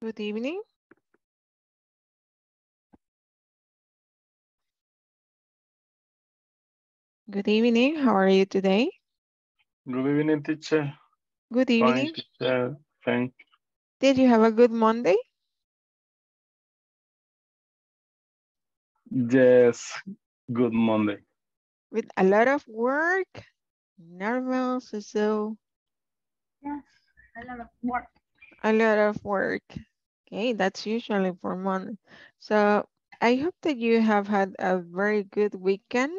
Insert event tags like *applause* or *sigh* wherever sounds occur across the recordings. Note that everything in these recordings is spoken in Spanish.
Good evening. Good evening. How are you today? Good evening, teacher. Good Fine, evening. teacher. Thank Did you have a good Monday? Yes, good Monday. With a lot of work? Nervous or so? Yes, a lot of work. A lot of work. Okay, that's usually for Monday. So I hope that you have had a very good weekend.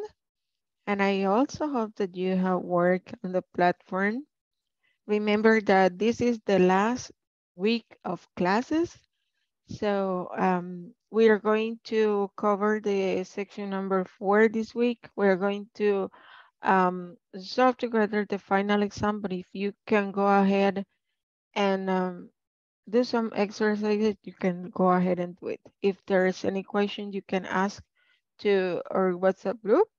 And I also hope that you have worked on the platform. Remember that this is the last week of classes. So um, we are going to cover the section number four this week. We're going to um, solve together the final exam, but if you can go ahead and um, do some exercises, you can go ahead and do it. If there is any question, you can ask to our WhatsApp group.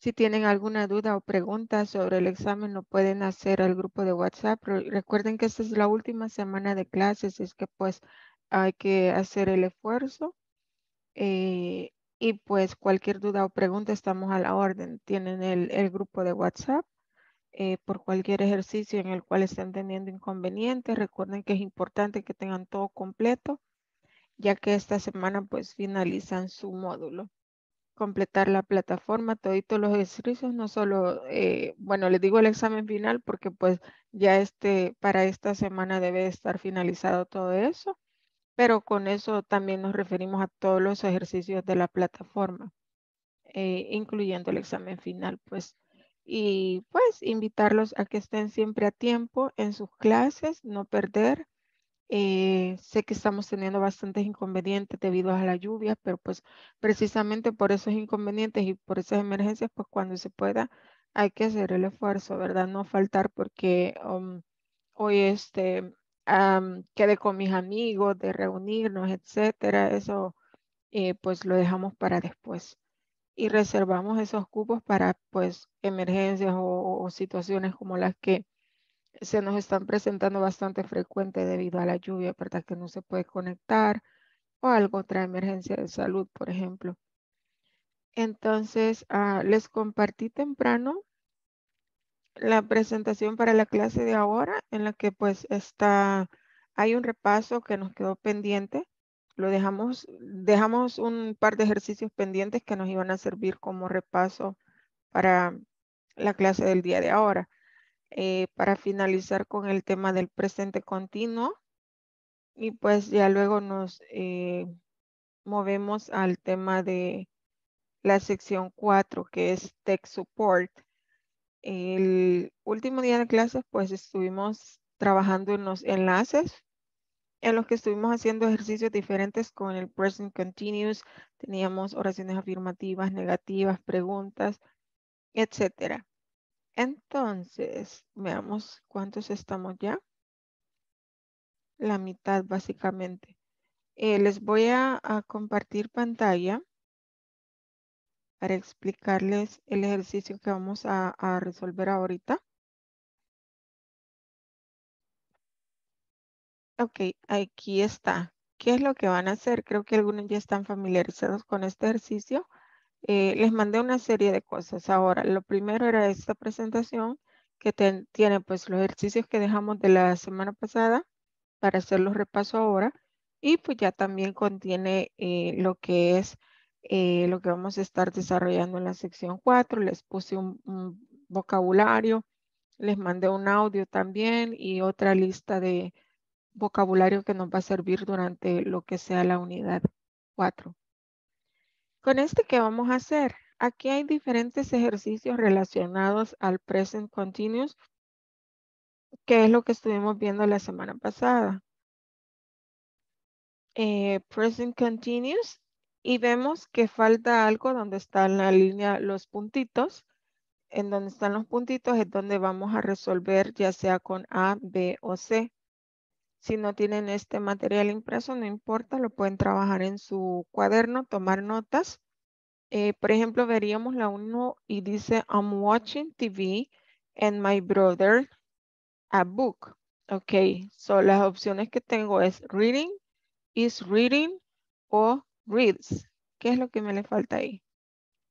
Si tienen alguna duda o pregunta sobre el examen, lo pueden hacer al grupo de WhatsApp. Recuerden que esta es la última semana de clases, es que pues hay que hacer el esfuerzo. eh, y pues cualquier duda o pregunta estamos a la orden. Tienen el, el grupo de WhatsApp eh, por cualquier ejercicio en el cual estén teniendo inconvenientes. Recuerden que es importante que tengan todo completo, ya que esta semana pues finalizan su módulo completar la plataforma, todos los ejercicios, no solo, eh, bueno, les digo el examen final porque pues ya este, para esta semana debe estar finalizado todo eso, pero con eso también nos referimos a todos los ejercicios de la plataforma, eh, incluyendo el examen final, pues. Y pues invitarlos a que estén siempre a tiempo en sus clases, no perder, eh, sé que estamos teniendo bastantes inconvenientes debido a la lluvia, pero pues precisamente por esos inconvenientes y por esas emergencias, pues cuando se pueda hay que hacer el esfuerzo, ¿verdad? No faltar porque um, hoy este am, quedé con mis amigos de reunirnos, etcétera. Eso eh, pues lo dejamos para después y reservamos esos cupos para pues emergencias o, situaciones como las que se nos están presentando bastante frecuente debido a la lluvia, ¿verdad? Que no se puede conectar o algo, otra emergencia de salud, por ejemplo. Entonces, ah, les compartí temprano la presentación para la clase de ahora en la que pues está, hay un repaso que nos quedó pendiente. Lo dejamos, dejamos un par de ejercicios pendientes que nos iban a servir como repaso para la clase del día de ahora. Eh, para finalizar con el tema del presente continuo. Y pues ya luego nos eh, movemos al tema de la sección 4, que es Tech Support. El último día de clases, pues estuvimos trabajando en los enlaces, en los que estuvimos haciendo ejercicios diferentes con el Present Continuous. Teníamos oraciones afirmativas, negativas, preguntas, etcétera. Entonces, veamos cuántos estamos ya. La mitad básicamente. Eh, les voy a, compartir pantalla para explicarles el ejercicio que vamos a, a resolver ahorita. Ok, aquí está. ¿Qué es lo que van a hacer? Creo que algunos ya están familiarizados con este ejercicio. Eh, les mandé una serie de cosas. Ahora, lo primero era esta presentación que tiene pues los ejercicios que dejamos de la semana pasada para hacer los repaso ahora. Y pues ya también contiene eh, lo que es eh, lo que vamos a estar desarrollando en la sección 4. Les puse un, un, vocabulario, les mandé un audio también y otra lista de vocabulario que nos va a servir durante lo que sea la unidad 4. Con este, ¿qué vamos a hacer? Aquí hay diferentes ejercicios relacionados al present continuous, que es lo que estuvimos viendo la semana pasada. Eh, present continuous y vemos que falta algo donde está en la línea los puntitos. En donde están los puntitos es donde vamos a resolver ya sea con A, B o C. Si no tienen este material impreso, no importa, lo pueden trabajar en su cuaderno, tomar notas. Eh, por ejemplo, veríamos la 1 y dice, I'm watching TV and my brother a book. Ok, so las opciones que tengo es reading, is reading o reads. ¿Qué es lo que me le falta ahí?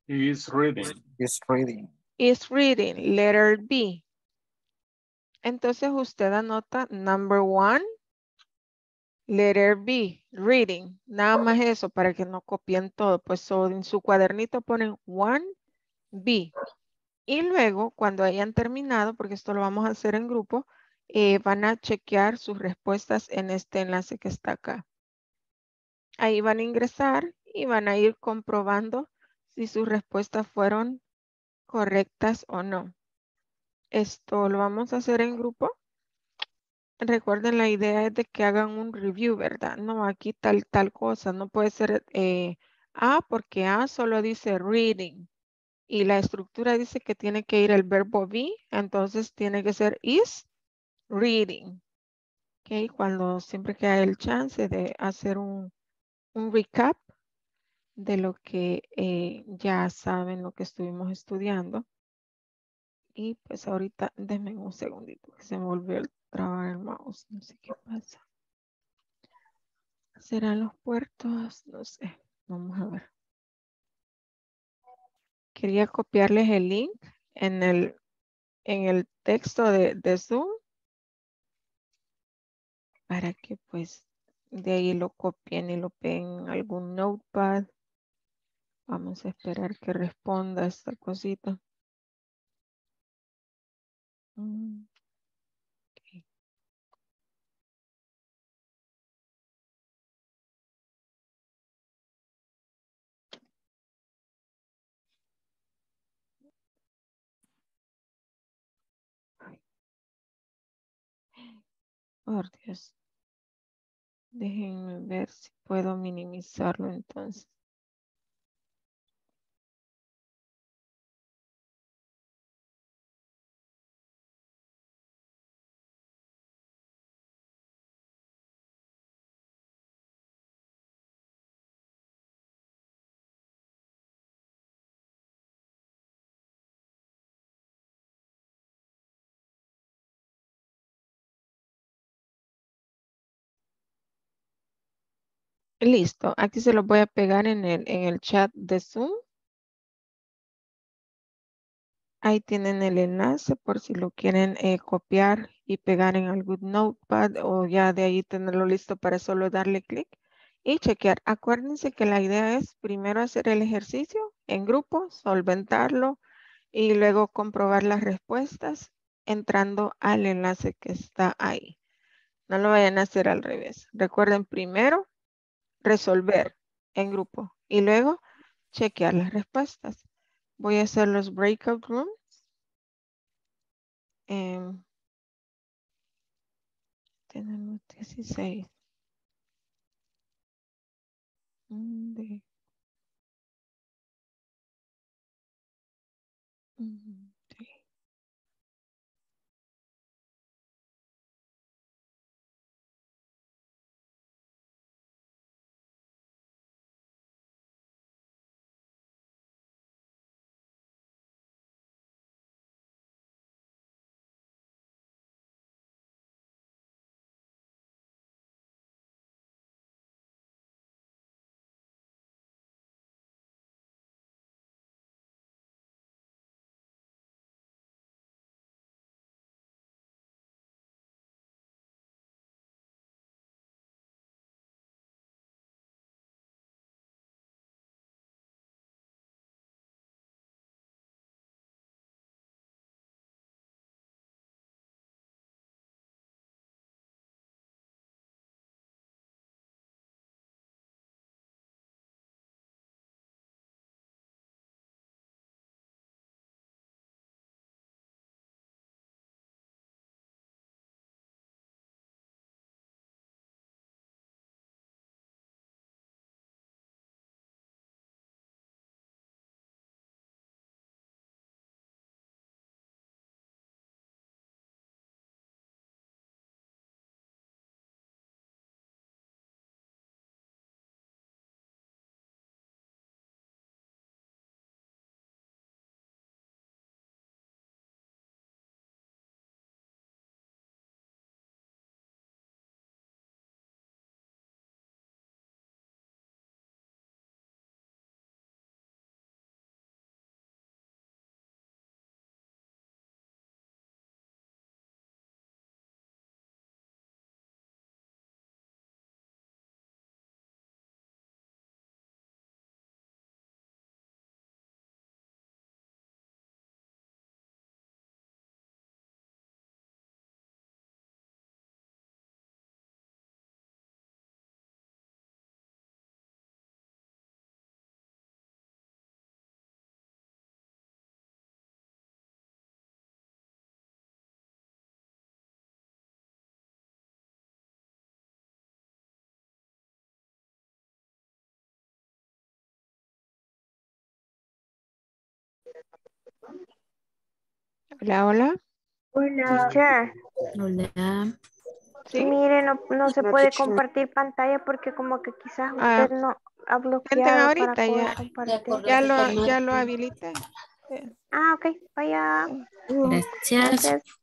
Is reading. Is reading. Is reading, letter B. Entonces usted anota number one, letter B, reading. Nada más eso para que no copien todo. Pues so, en su cuadernito ponen one, B. Y luego, cuando hayan terminado, porque esto lo vamos a hacer en grupo, eh, van a chequear sus respuestas en este enlace que está acá. Ahí van a ingresar y van a ir comprobando si sus respuestas fueron correctas o no. Esto lo vamos a hacer en grupo. Recuerden, la idea es de que hagan un review, ¿verdad? No, aquí tal, tal cosa. No puede ser eh, A porque A solo dice reading. Y la estructura dice que tiene que ir el verbo be. Entonces tiene que ser is reading. Ok, cuando siempre que hay el chance de hacer un, un recap de lo que eh, ya saben, lo que estuvimos estudiando. Y pues ahorita, denme un segundito, que se me volvió a trabar el mouse, no sé qué pasa. ¿Serán los puertos? No sé, vamos a ver. Quería copiarles el link en el, en el texto de, de Zoom para que pues de ahí lo copien y lo peguen en algún notepad. Vamos a esperar que responda esta cosita. Mm, Dios. Déjenme ver si puedo minimizarlo entonces. Listo, aquí se lo voy a pegar en el, en el chat de Zoom. Ahí tienen el enlace por si lo quieren eh, copiar y pegar en algún notepad o ya de ahí tenerlo listo para solo darle clic y chequear. Acuérdense que la idea es primero hacer el ejercicio en grupo, solventarlo y luego comprobar las respuestas entrando al enlace que está ahí. No lo vayan a hacer al revés. Recuerden primero resolver en grupo y luego chequear las respuestas. Voy a hacer los breakout rooms. Em, tenemos 16. Mm, de- mm, sí. Hola, hola. Hola. Teacher, Hola. Sí. mire, no, no se puede compartir pantalla porque como que quizás Ah, usted no ha bloqueado para ahorita poder ya. compartir. Ya lo, ya lo habilité. Ah, ok, vaya. Gracias. Gracias.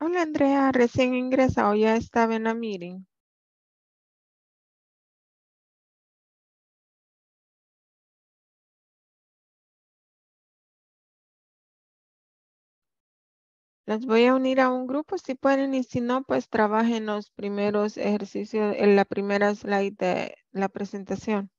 Hola Andrea, recién ingresado, ya estaba en la meeting. Las voy a unir a un grupo si pueden y si no, pues trabajen los primeros ejercicios, en la primera slide de la presentación.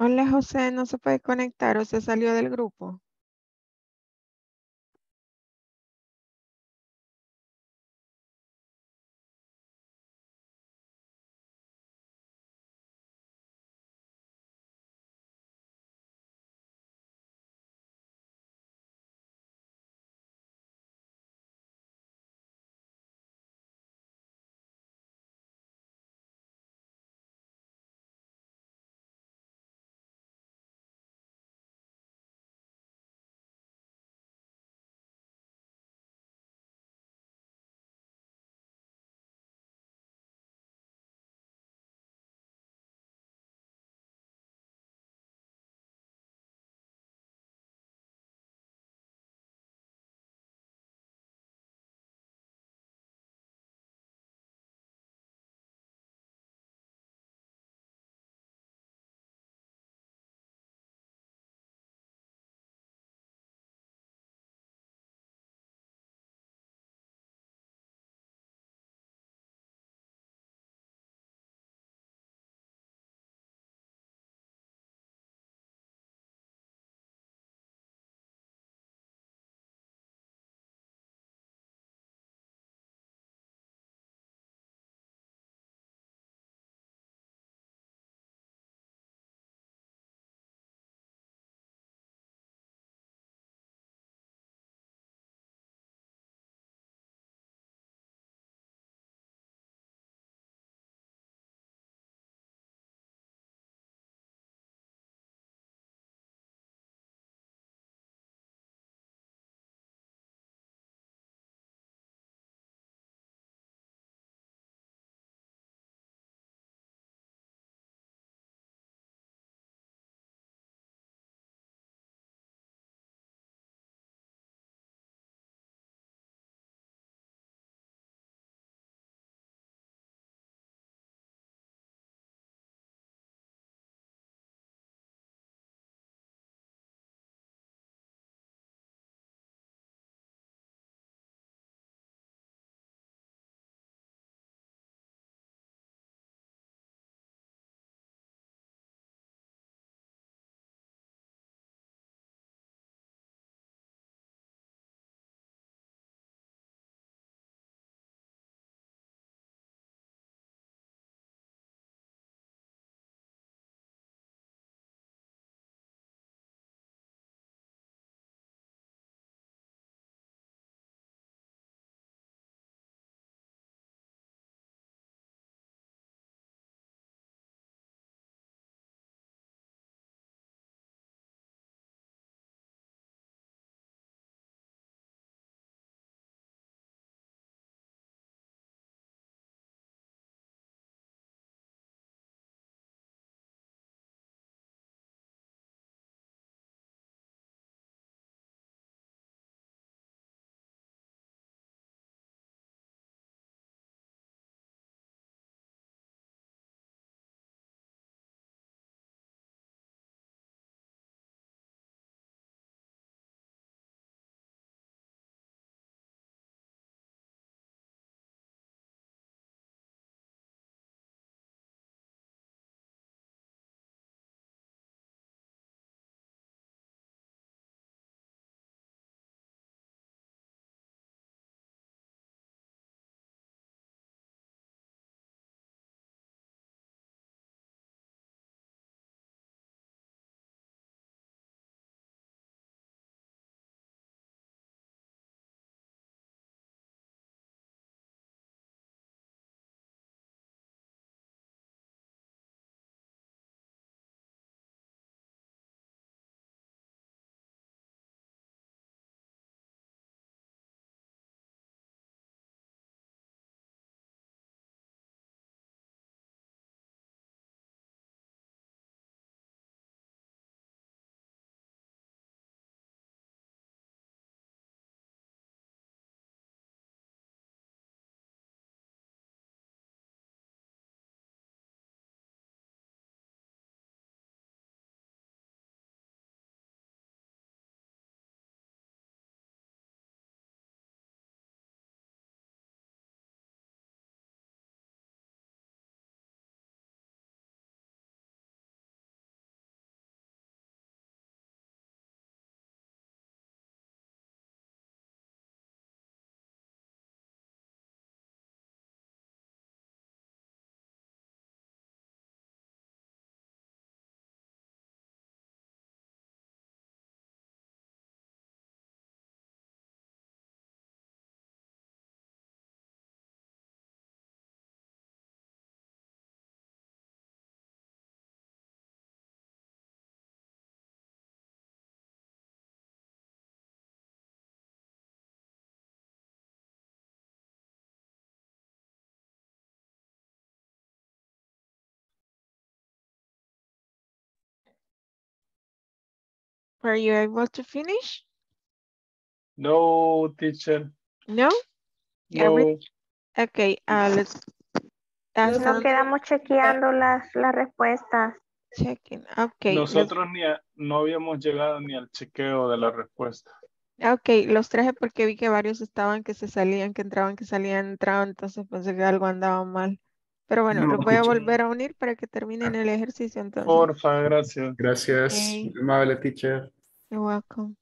Hola José, no se puede conectar o se salió del grupo. Were you able to finish? No, teacher. No? Every- No. Okay, uh, let's No quedamos chequeando las, las respuestas. checking. Okay, let's- Nosotros ni a- no habíamos llegado ni al chequeo de la respuesta. ok, los traje porque vi que varios estaban que se salían, que entraban, que salían, entraban, entonces pensé que algo andaba mal. Pero bueno, No, los voy a volver a unir para que terminen el ejercicio entonces. Porfa, gracias. Gracias, amable teacher. You're welcome.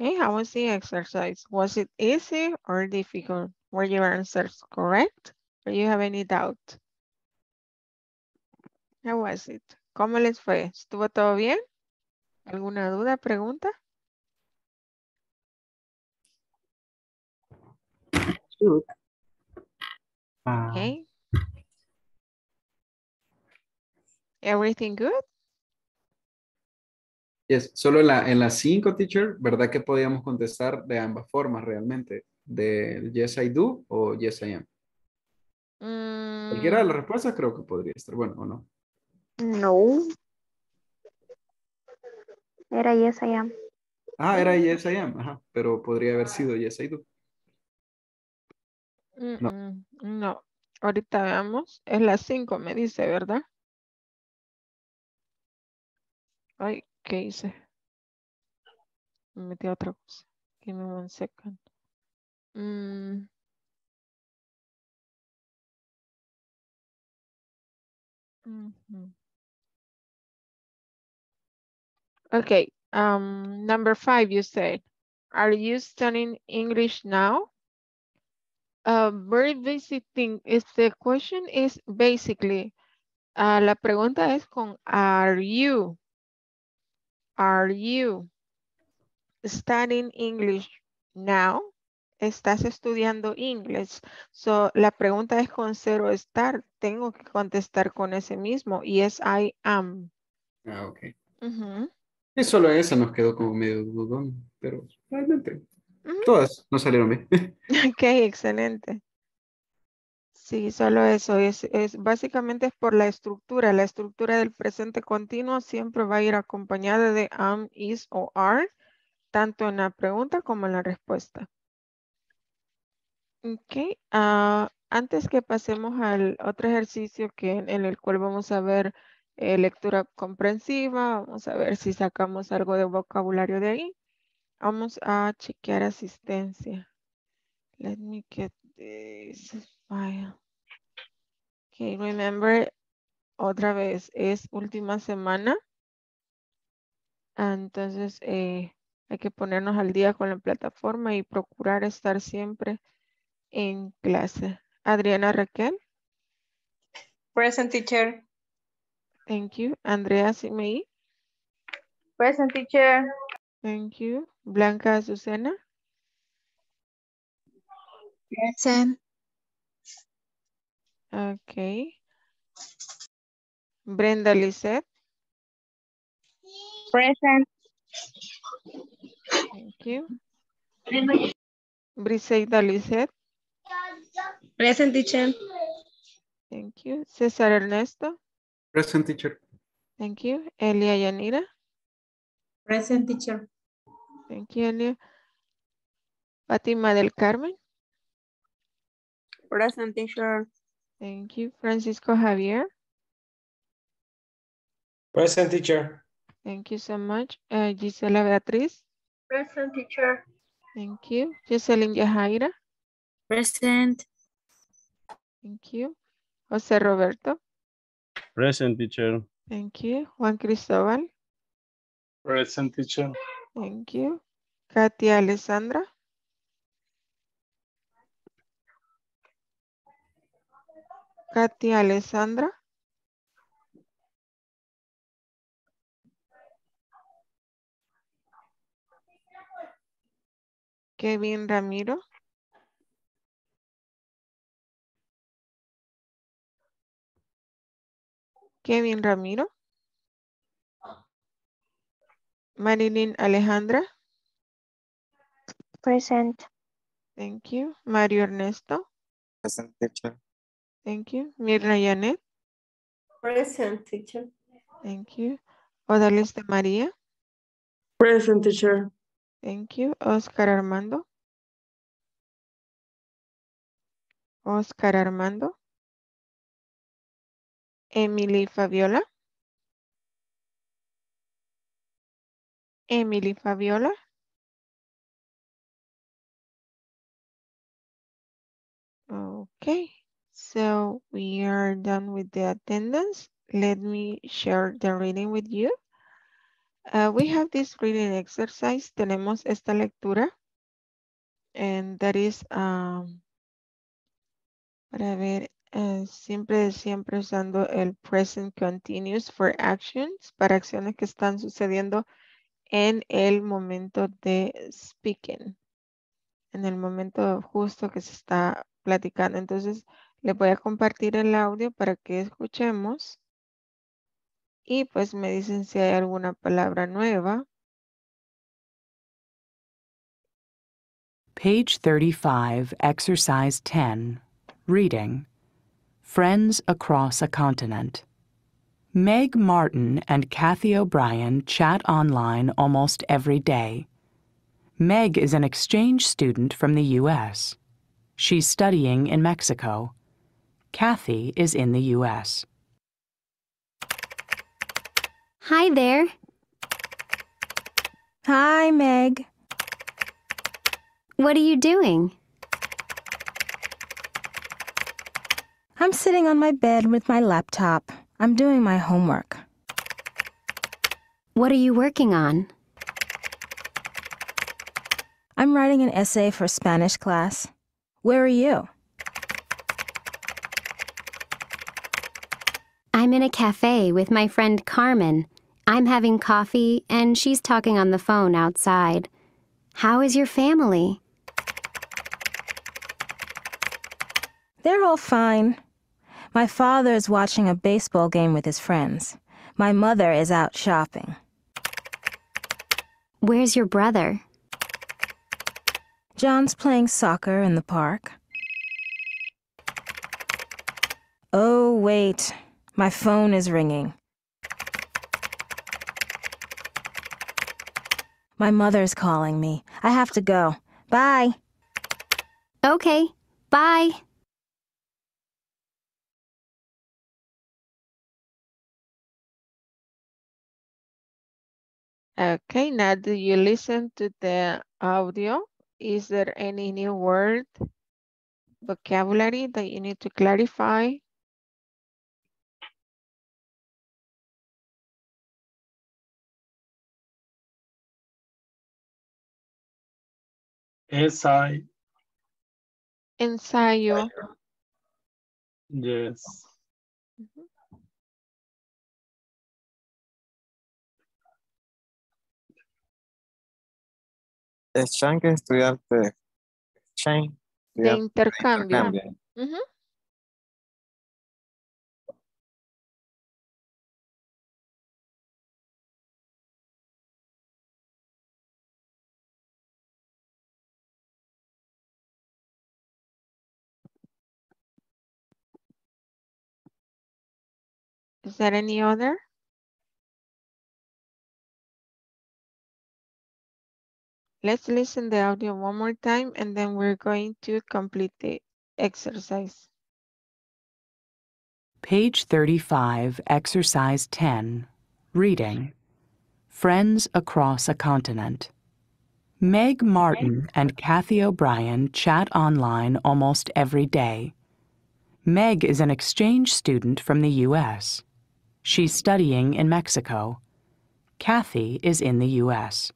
Okay, how was the exercise? Was it easy or difficult? Were your answers correct? Or you have any doubt? How was it? ¿Cómo les fue? ¿Estuvo todo bien? ¿Alguna duda, pregunta? Good. Ah, Okay. Everything good? Yes, solo en la, en las cinco, teacher, ¿verdad que podíamos contestar de ambas formas realmente? De yes I do o yes I am. Cualquiera de las Mm, respuestas creo que podría estar bueno o no. No. Era yes I am. Ah, era yes I am, ajá, pero podría haber sido yes I do. mm, No. mm, no. Ahorita veamos. Es las 5, me dice, ¿verdad? Ay, ¿qué hice? Me metí a otra cosa. Give me one second. Mm. Okay, um, number five, you said, are you studying English now? Uh, very basic thing. Is the question is basically, ah, la pregunta es con are you? Are you studying English now? ¿Estás estudiando inglés? So, la pregunta es con cero estar. Tengo que contestar con ese mismo y es I am. Ah, ok. Y solo esa nos quedó como medio dudón, pero realmente todas nos salieron bien. *laughs* Ok, excelente. Sí, solo eso. Es, es básicamente es por la estructura. La estructura del presente continuo siempre va a ir acompañada de am, is o are, tanto en la pregunta como en la respuesta. Ok. ah, antes que pasemos al otro ejercicio que, en el cual vamos a ver eh, lectura comprensiva, vamos a ver si sacamos algo de vocabulario de ahí. Vamos a chequear asistencia. Let me get this file. Okay, remember, otra vez, es última semana. Entonces, eh, hay que ponernos al día con la plataforma y procurar estar siempre en clase. Adriana Raquel, Present teacher. thank you. Andrea Simei, Present teacher. thank you. Blanca Azucena, Present. okay. Brenda Lisette, Present. thank you. Briseida Lisette, Present teacher. thank you. César Ernesto, Present teacher. thank you. Elia Yanira, Present teacher. thank you, Elia. Fátima del Carmen, Present teacher. thank you. Francisco Javier, Present teacher. thank you so much. Uh, Gisela Beatriz, Present teacher. thank you. Jocelyn Yajaira, Present. thank you. José Roberto, Present teacher. thank you. Juan Cristóbal, Present teacher. thank you. Katia Alessandra, Katia Alessandra, Kevin Ramiro, Kevin Ramiro, Marilyn Alejandra, Present. thank you. Mario Ernesto, Present teacher. Thank you. Mirna Janet, Present teacher. thank you. Odalis de María, Present teacher. thank you. Oscar Armando, Oscar Armando, Emily Fabiola, Emily Fabiola, Okay, so we are done with the attendance. Let me share the reading with you. Uh, we have this reading exercise. Tenemos esta lectura. And that is, um, para ver, eh, siempre, siempre usando el present continuous for actions, para acciones que están sucediendo en el momento de speaking. En el momento justo que se está platicando. Entonces, le voy a compartir el audio para que escuchemos. Y pues me dicen si hay alguna palabra nueva. Page 35, Exercise 10. Reading. Friends Across a Continent. Meg Martin and Kathy O'Brien chat online almost every day. Meg is an exchange student from the U.S. She's studying in Mexico. Kathy is in the U.S. Hi there. Hi, Meg. What are you doing? I'm sitting on my bed with my laptop. I'm doing my homework. What are you working on? I'm writing an essay for Spanish class. Where are you? I'm in a cafe with my friend Carmen. I'm having coffee and she's talking on the phone outside. How is your family? They're all fine. My father is watching a baseball game with his friends. My mother is out shopping. Where's your brother? John's playing soccer in the park. Oh, wait. My phone is ringing. My mother's calling me. I have to go. Bye. Okay, bye. Okay, now do you listen to the audio? Is there any new word, vocabulary that you need to clarify? SI, Ensayo. yes. Exchange es estudiante. Exchange. De intercambio. Is there any other? Let's listen the audio one more time and then we're going to complete the exercise. Page 35, Exercise 10. Reading. Friends Across a Continent. Meg Martin and Kathy O'Brien chat online almost every day. Meg is an exchange student from the U.S. She's studying in Mexico. Kathy is in the U.S.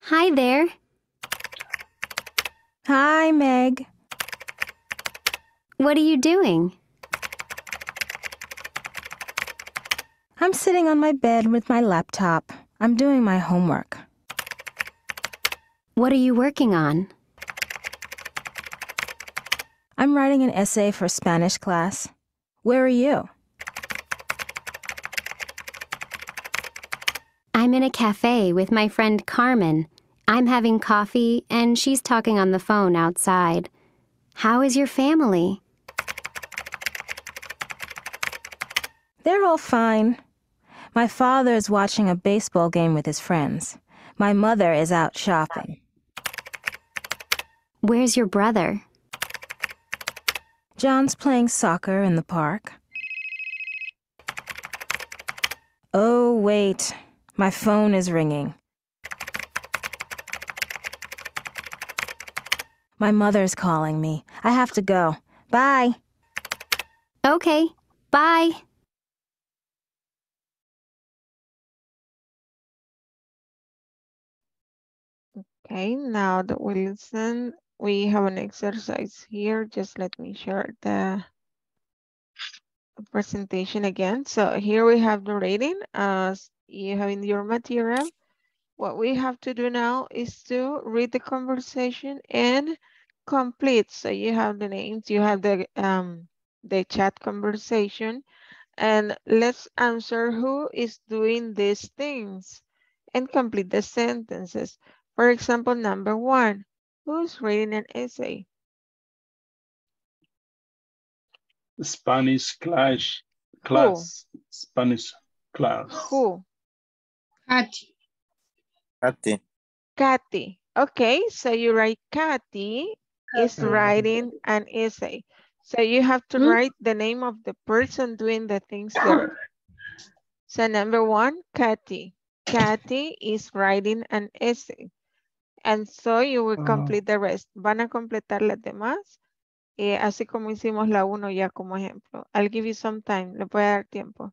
Hi there. Hi, Meg. What are you doing? I'm sitting on my bed with my laptop. I'm doing my homework. What are you working on? I'm writing an essay for Spanish class. Where are you? I'm in a cafe with my friend Carmen. I'm having coffee and she's talking on the phone outside. How is your family? They're all fine. My father is watching a baseball game with his friends. My mother is out shopping. Where's your brother? John's playing soccer in the park. Oh, wait. My phone is ringing. My mother's calling me. I have to go. Bye. Okay. Bye. Okay, now the Wilson we have an exercise here. Just let me share the presentation again. So here we have the rating as you have in your material. What we have to do now is to read the conversation and complete. So you have the names, you have the um the chat conversation, and let's answer who is doing these things and complete the sentences. For example, number one, who's reading an essay? Spanish class. Class. Spanish class. Who? Katy. Katy. Kathy. Okay, so you write Kathy is writing an essay. So you have to Hmm? write the name of the person doing the things there. So number one, Kathy. Kathy is writing an essay. And so you will complete the rest. Van a completar las demás, eh, así como hicimos la uno ya como ejemplo. I'll give you some time. Le voy a dar tiempo.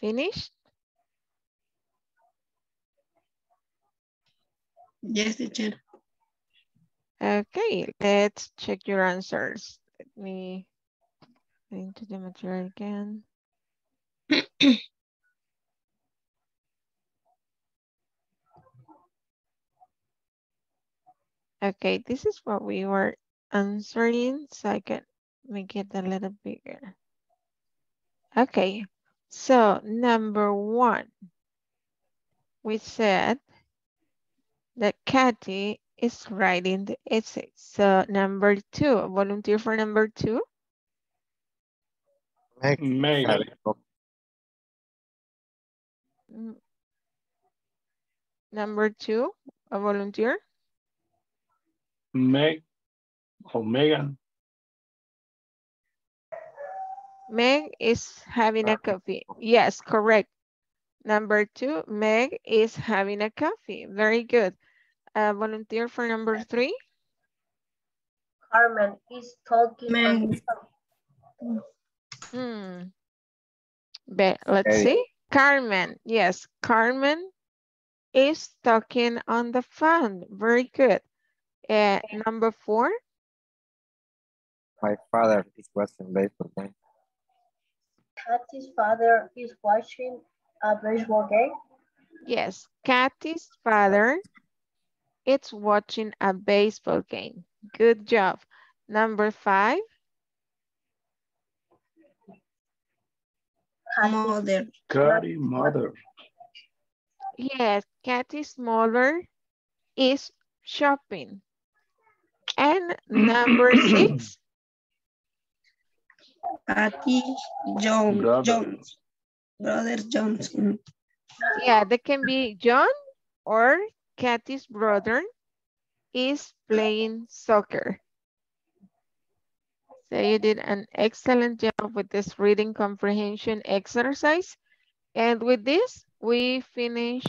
Finished? Yes, teacher. Okay, let's check your answers. Let me go into the material again. *coughs* Okay, this is what we were answering, so I can make it a little bigger. Okay, So number one, we said that Kathy is writing the essay. So number two, a volunteer for number two. Meg. Megan. Number two, a volunteer. Meg o Megan. Meg is having a coffee. Yes, correct. Number two, Meg is having a coffee. Very good. A volunteer for number three. Carmen is talking on the phone. Hmm. Be- let's Okay. see. Carmen. Yes, Carmen is talking on the phone. Very good. Uh, number four. My father is watching baseball game. Kathy's father is watching a baseball game. Yes, Kathy's father is watching a baseball game. Good job. Number five. Kathy's Mother. Carrie mother. Yes, Kathy's mother is shopping. And number six. *clears throat* Patty. John. Brother. Jones. Brother Johnson. Yeah, that can be John or Kathy's brother is playing soccer. So you did an excellent job with this reading comprehension exercise. And with this, we finish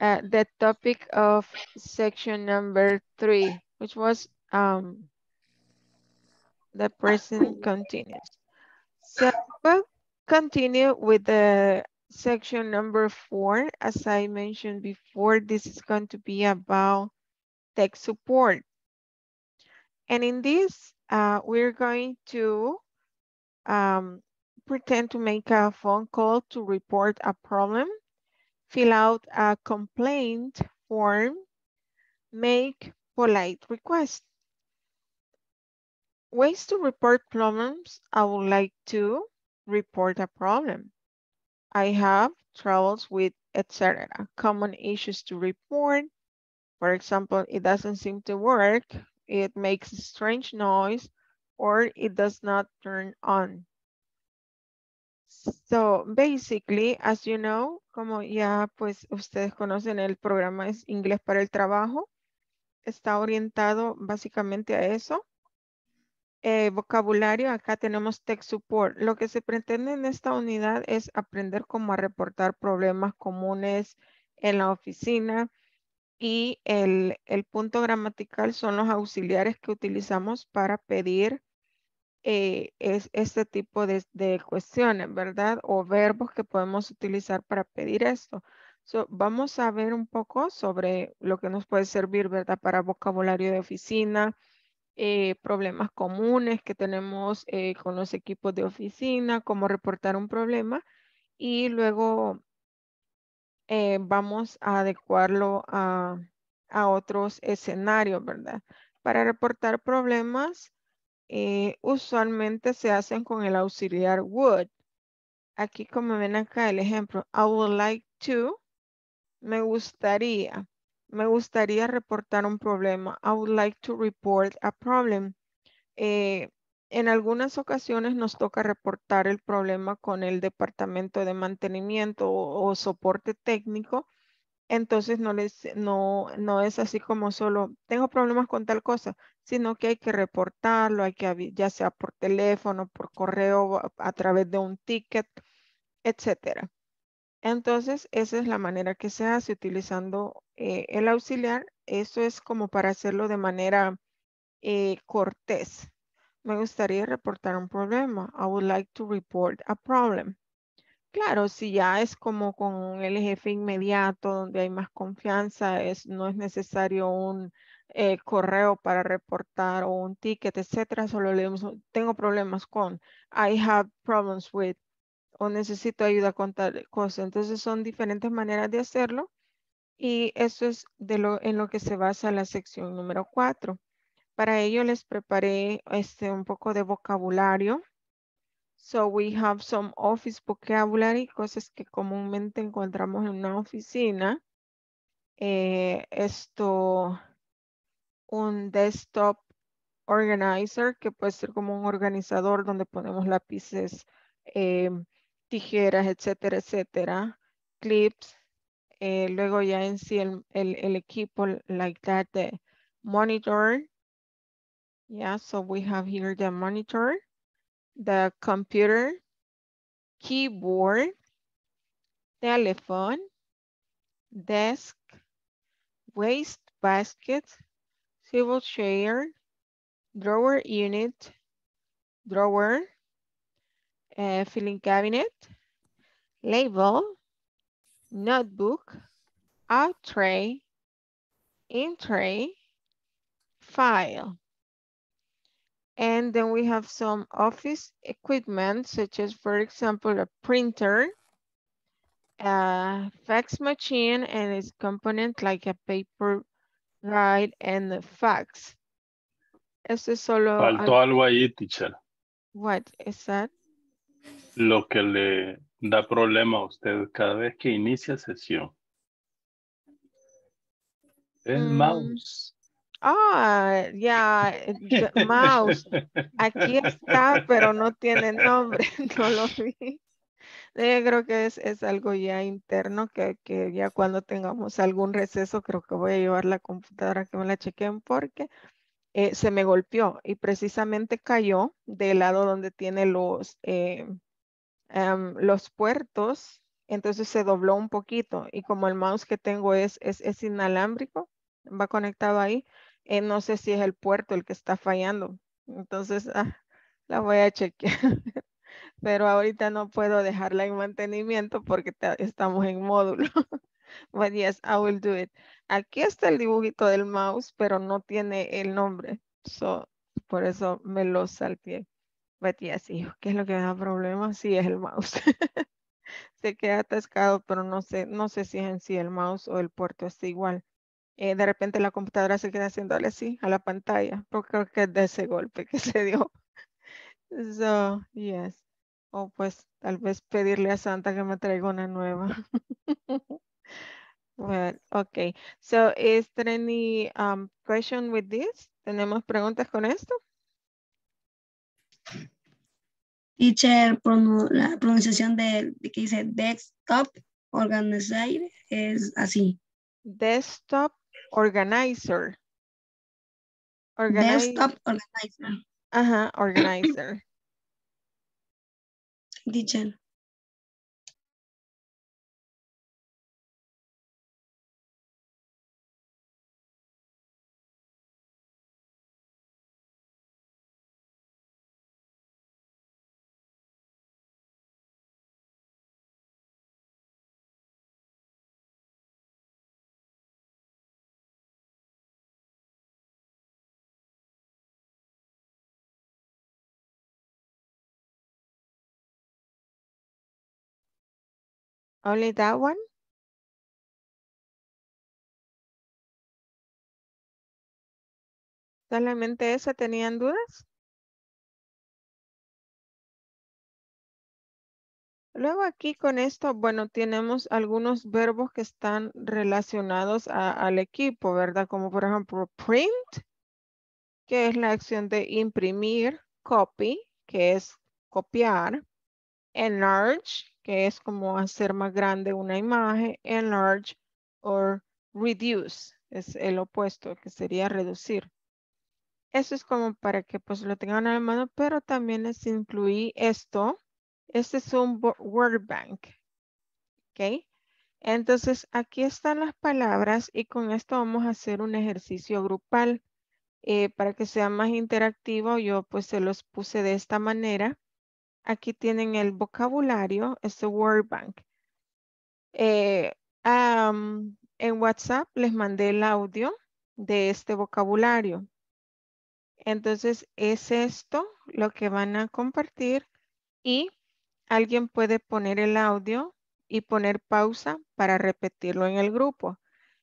uh, the topic of section number three, which was um, the present continuous. So we'll continue with the section number four. As I mentioned before, this is going to be about tech support. And in this, uh, we're going to um, pretend to make a phone call to report a problem, fill out a complaint form, make polite requests. Ways to report problems. I would like to report a problem. I have troubles with etc. Common issues to report. For example, it doesn't seem to work. It makes a strange noise or it does not turn on. So basically, as you know, como ya pues ustedes conocen el programa es inglés para el trabajo, está orientado básicamente a eso. Eh, vocabulario, acá tenemos tech support. Lo que se pretende en esta unidad es aprender cómo a reportar problemas comunes en la oficina y el, el punto gramatical son los auxiliares que utilizamos para pedir eh, es este tipo de, de cuestiones, ¿verdad? O verbos que podemos utilizar para pedir esto. So, vamos a ver un poco sobre lo que nos puede servir, ¿verdad? Para vocabulario de oficina, eh, problemas comunes que tenemos eh, con los equipos de oficina, cómo reportar un problema y luego eh, vamos a adecuarlo a, a otros escenarios, ¿verdad? Para reportar problemas, usualmente se hacen con el auxiliar would. Aquí como ven acá el ejemplo, I would like to, me gustaría, me gustaría reportar un problema. I would like to report a problem. Eh, en algunas ocasiones nos toca reportar el problema con el departamento de mantenimiento o, soporte técnico. Entonces no, no, es así como solo tengo problemas con tal cosa, sino que hay que reportarlo, hay que ya sea por teléfono, por correo, a, a través de un ticket, etcétera. Entonces, esa es la manera que se hace utilizando eh, el auxiliar. Eso es como para hacerlo de manera eh, cortés. Me gustaría reportar un problema. I would like to report a problem. Claro, si ya es como con el jefe inmediato, donde hay más confianza, es, no es necesario un eh, correo para reportar o un ticket, etcétera. Solo leemos, tengo problemas con, I have problems with, o necesito ayuda con tal cosa. Entonces son diferentes maneras de hacerlo y eso es de lo, en lo que se basa la sección número 4. Para ello les preparé este, un poco de vocabulario. So we have some office vocabulary, cosas que comúnmente encontramos en una oficina. Eh, esto, un desktop organizer, que puede ser como un organizador donde ponemos lápices, eh, tijeras, etcétera, etcétera, clips. Eh, luego ya en sí el, el, el equipo, like that, the monitor. Yeah, so we have here the monitor, the computer, keyboard, telephone, desk, waste basket, civil chair, drawer unit, drawer, uh, filing cabinet, label, notebook, out tray, in tray, file. And then we have some office equipment, such as, for example, a printer, a fax machine, and its component like a paper write and a fax. Eso es solo... Faltó algo ahí, teacher. What is that? Lo que le da problema a usted cada vez que inicia sesión. El Mm. mouse. Ah, ya, the *laughs* mouse. Aquí está, pero no tiene nombre, *laughs* no lo vi. Yo creo que es, es algo ya interno que, que ya cuando tengamos algún receso, creo que voy a llevar la computadora que me la chequen porque eh, se me golpeó y precisamente cayó del lado donde tiene los, eh, em, los puertos, entonces se dobló un poquito y como el mouse que tengo es, es, inalámbrico, va conectado ahí, eh, no sé si es el puerto el que está fallando. Entonces, ah, la voy a chequear. *laughs* Pero ahorita no puedo dejarla en mantenimiento porque ta- estamos en módulo. *laughs* But yes, I will do it. Aquí está el dibujito del mouse, pero no tiene el nombre. So, por eso me lo salteé. But yes, hijo, ¿qué es lo que da problema? Sí, es el mouse. *laughs* Se queda atascado, pero no sé, no sé si es en sí el mouse o el puerto está igual. Eh, de repente la computadora se queda haciéndole así a la pantalla, pero creo que es de ese golpe que *laughs* se dio. So, yes. O pues tal vez pedirle a Santa que me traiga una nueva. *laughs* Well, okay. So, is there any um, question with this? ¿Tenemos preguntas con esto? Teacher, la pronunciación de, de que dice desktop organizer es así. Desktop organizer. Organize- Desktop organizer. Ajá, organizer. Teacher. Only that one? ¿Solamente esa tenían dudas? Luego aquí con esto, bueno, tenemos algunos verbos que están relacionados a- al equipo, ¿verdad? Como por ejemplo print, que es la acción de imprimir, copy, que es copiar, enlarge, que es como hacer más grande una imagen, enlarge or reduce, es el opuesto, que sería reducir. Eso es como para que pues lo tengan a la mano, pero también les incluí esto. Este es un wo- word bank. ¿Ok? Entonces aquí están las palabras y con esto vamos a hacer un ejercicio grupal. Eh, para que sea más interactivo, yo pues se los puse de esta manera. Aquí tienen el vocabulario, este word bank. Eh, en WhatsApp les mandé el audio de este vocabulario. Entonces es esto lo que van a compartir y alguien puede poner el audio y poner pausa para repetirlo en el grupo.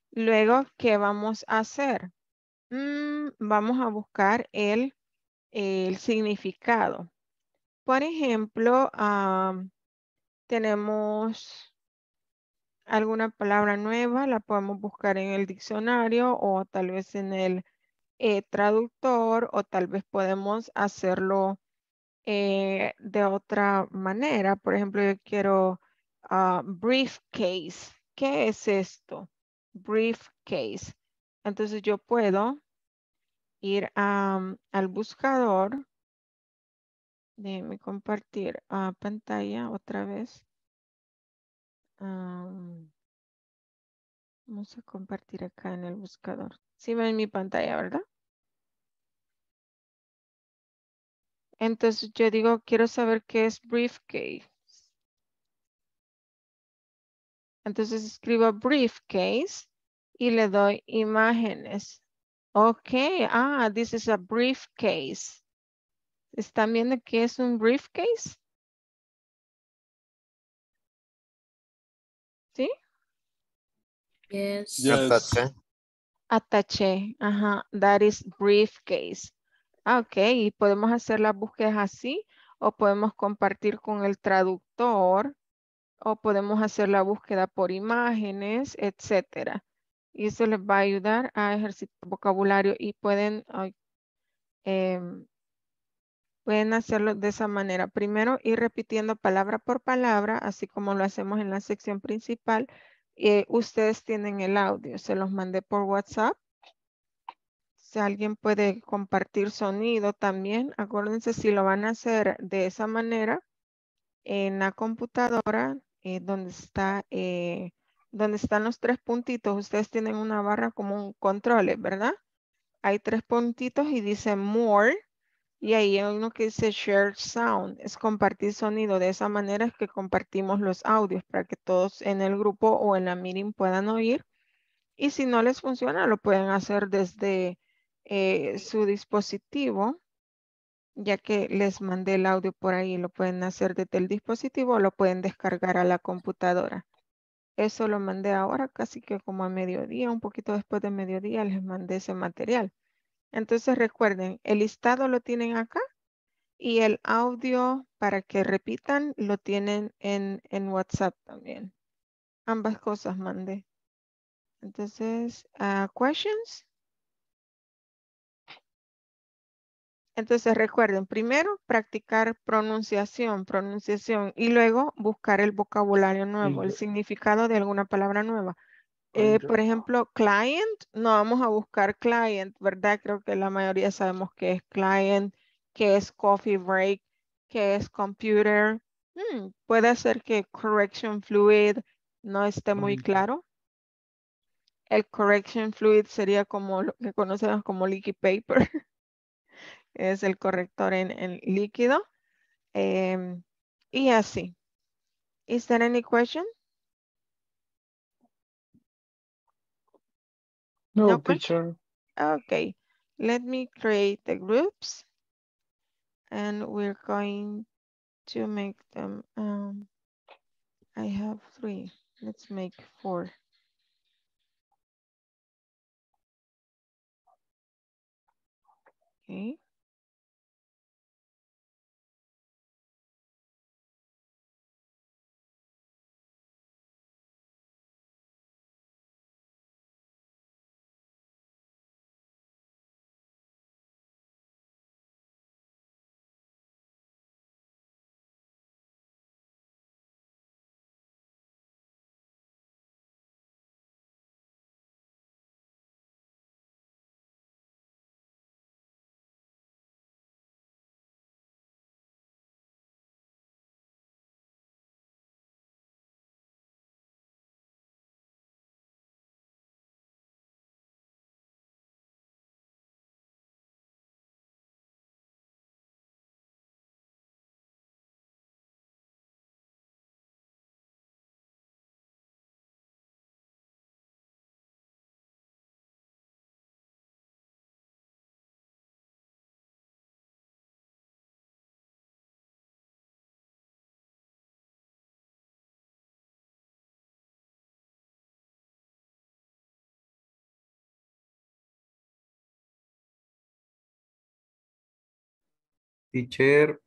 Luego, ¿qué vamos a hacer? Mm, vamos a buscar el significado. Por ejemplo, tenemos alguna palabra nueva, la podemos buscar en el diccionario o tal vez en el eh, traductor o tal vez podemos hacerlo eh, de otra manera. Por ejemplo, yo quiero ah, briefcase. ¿Qué es esto? Briefcase. Entonces yo puedo ir al buscador. Déjeme compartir ah, pantalla otra vez. Am, vamos a compartir acá en el buscador. Sí ven mi pantalla, ¿verdad? Entonces yo digo, quiero saber qué es briefcase. Entonces escribo briefcase y le doy imágenes. Ok, ah, this is a briefcase. ¿Están viendo qué es un briefcase? ¿Sí? Yes. Yes. Ataché, ajá, that is briefcase. Ah, ok, y podemos hacer las búsquedas así o podemos compartir con el traductor o podemos hacer la búsqueda por imágenes, etcétera. Y eso les va a ayudar a ejercitar vocabulario y pueden, em, pueden hacerlo de esa manera. Primero ir repitiendo palabra por palabra, así como lo hacemos en la sección principal. Eh, ustedes tienen el audio, se los mandé por WhatsApp. Si alguien puede compartir sonido también, acuérdense si lo van a hacer de esa manera en la computadora, eh, donde está, eh, donde están los tres puntitos, ustedes tienen una barra como un control, ¿verdad? Hay tres puntitos y dice more, y ahí hay uno que dice share sound, es compartir sonido. De esa manera es que compartimos los audios para que todos en el grupo o en la meeting puedan oír. Y si no les funciona, lo pueden hacer desde eh, su dispositivo, ya que les mandé el audio por ahí, lo pueden hacer desde el dispositivo o lo pueden descargar a la computadora. Eso lo mandé ahora, casi que como a mediodía, un poquito después de mediodía les mandé ese material. Entonces recuerden, el listado lo tienen acá y el audio para que repitan lo tienen en, en WhatsApp también. Ambas cosas mandé. Entonces, ah, questions. Entonces recuerden, primero practicar pronunciación, pronunciación y luego buscar el vocabulario nuevo, el significado de alguna palabra nueva. Eh, por ejemplo, client, no vamos a buscar client, ¿verdad? Creo que la mayoría sabemos qué es client, qué es coffee break, qué es computer. Hmm, puede ser que correction fluid no esté muy claro. El correction fluid sería como lo que conocemos como leaky paper. *laughs* es el corrector en, en líquido. Em, y así. Is there any question? No, No teacher. Okay, let me create the groups and we're going to make them, um, I have three, let's make four. Okay. Teacher,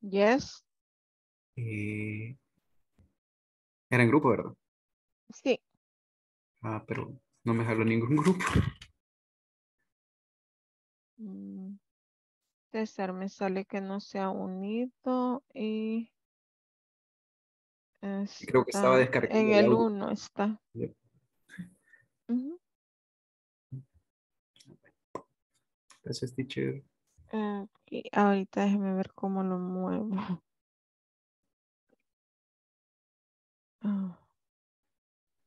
Yes. Eh, era en grupo, ¿verdad? Sí. Ah, pero no me jaló ningún *laughs* grupo. Mm, César me sale que no se ha unido y Creo que estaba descargando en el el audio. 1 está. Yep. Gracias, teacher. Ok, Ahorita déjeme ver cómo lo muevo. *laughs* Ah.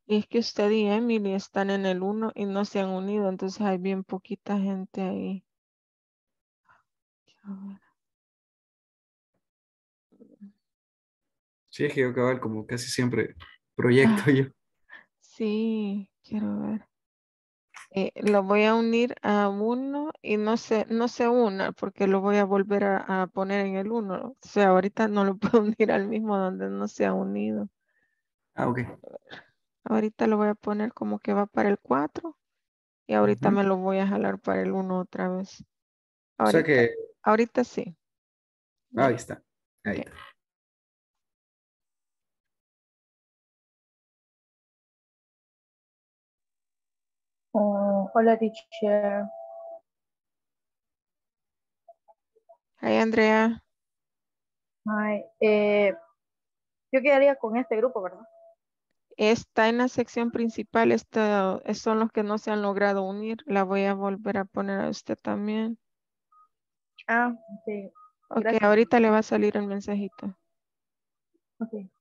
Y es que usted y Emily están en el 1 y no se han unido, entonces hay bien poquita gente ahí. Quiero ver. Sí, es que yo cabal, como casi siempre proyecto yo. *laughs* Sí, quiero ver. Eh, lo voy a unir a uno y no se, no se una porque lo voy a volver a, a poner en el uno. O sea, ahorita no lo *laughs* puedo unir al mismo donde no se ha unido. Ah, ok. Ahorita lo voy a poner como que va para el 4 y ahorita me lo voy a jalar para el 1 otra vez. O sea Ahorita, que, ahorita sí. Ahí está. Ahí está. Oh, hola, teacher. Hi, Andrea. Ay, eh, yo quedaría con este grupo, ¿verdad? Está en la sección principal. Esta, son los que no se han logrado unir. La voy a volver a poner a usted también. Ah, sí. Ok, Gracias. ahorita le va a salir el mensajito. Ok.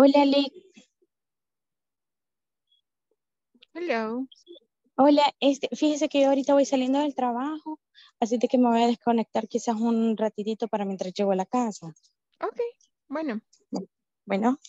Hola, Lick. Hello. Hola, este, fíjese que yo ahorita voy saliendo del trabajo, así de que me voy a desconectar quizás un ratitito para mientras llego a la casa. Ok, bueno. Bueno.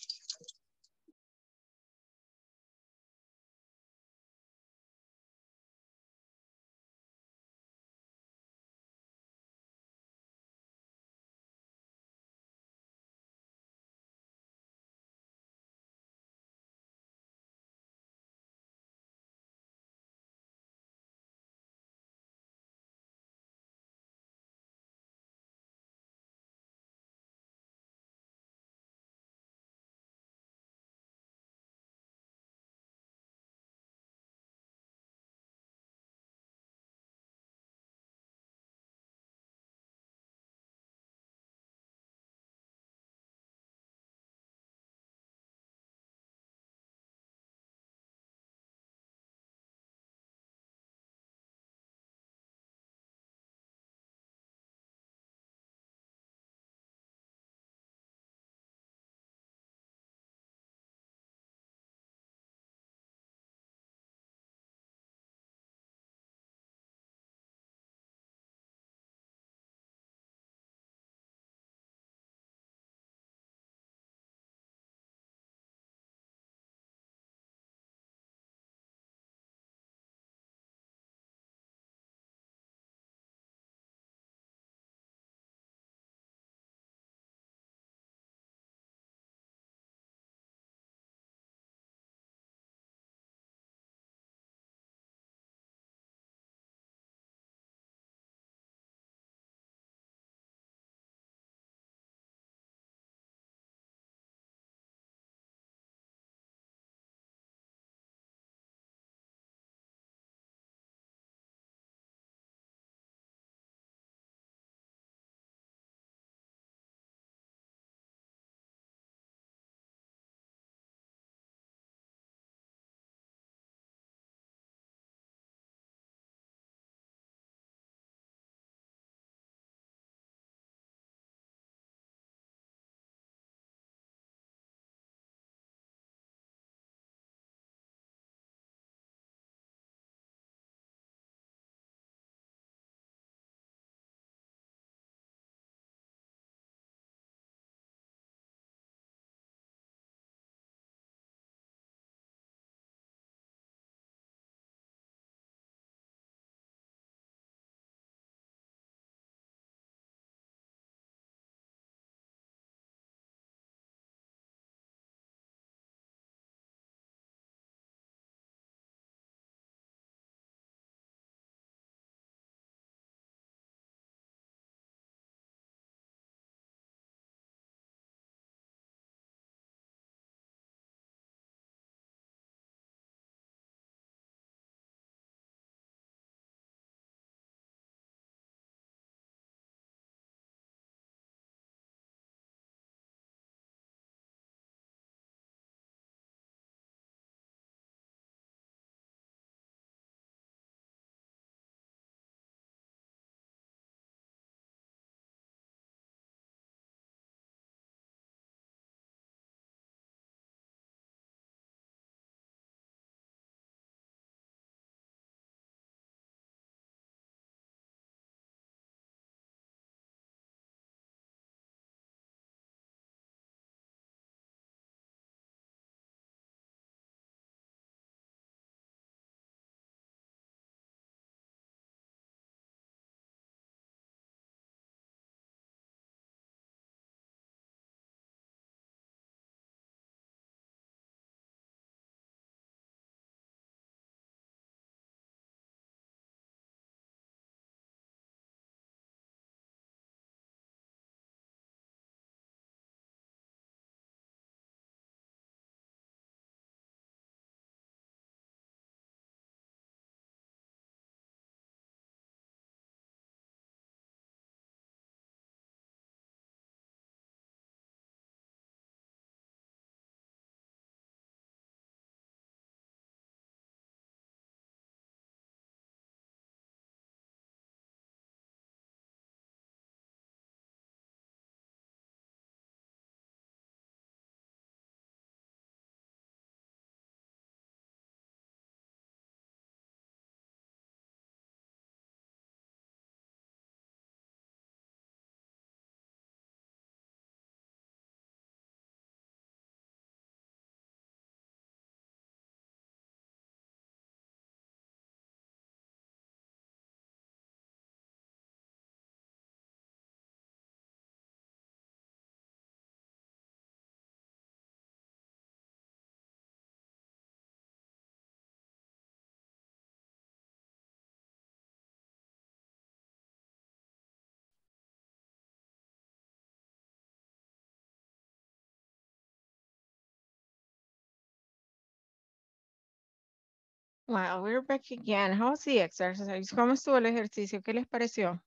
Well, we're back again. How's the exercise? ¿Cómo estuvo el ejercicio? ¿Qué les pareció?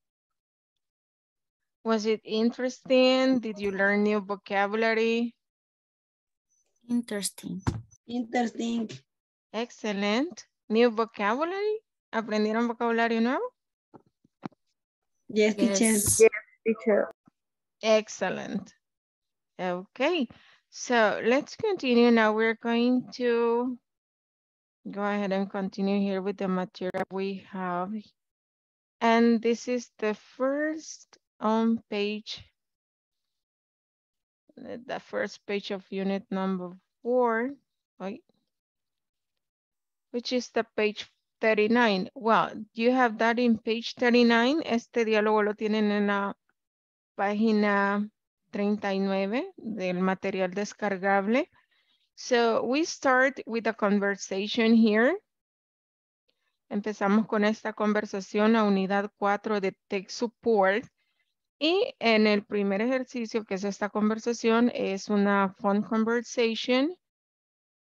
Was it interesting? Did you learn new vocabulary? Interesting. Interesting. Excellent. New vocabulary? ¿Aprendieron vocabulario nuevo? Yes, teacher. Yes. teacher. Excellent. Okay, so let's continue now. We're going to go ahead and continue here with the material we have. And this is the first on page, the the first page of unit number four, right? Which is the page 39. Well, you have that in page 39. Este diálogo lo tienen en la página 39 del material descargable. So we start with a conversation here. Empezamos con esta conversación a unidad 4 de Tech Support. Y en el primer ejercicio, que es esta conversación, es una phone conversation.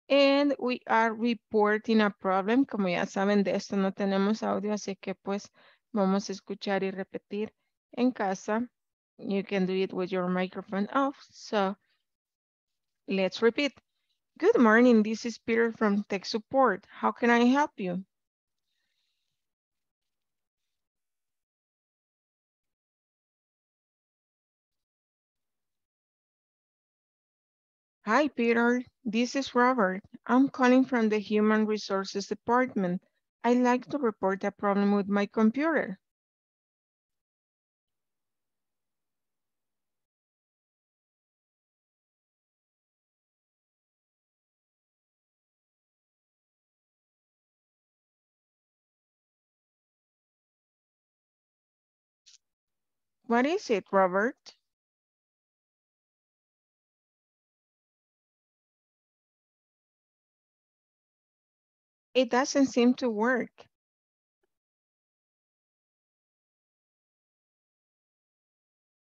And we are reporting a problem. Como ya saben, de esto no tenemos audio, así que pues vamos a escuchar y repetir en casa. You can do it with your microphone off. So let's repeat. Good morning, this is Peter from Tech Support. How can I help you? Hi, Peter. This is Robert. I'm calling from the Human Resources Department. I'd like to report a problem with my computer. What is it, Robert? It doesn't seem to work.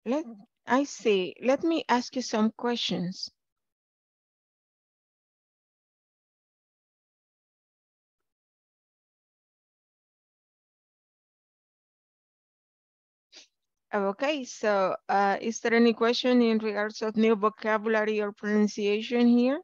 Let I see. Let me ask you some questions. Okay, so uh, is there any question in regards of new vocabulary or pronunciation here?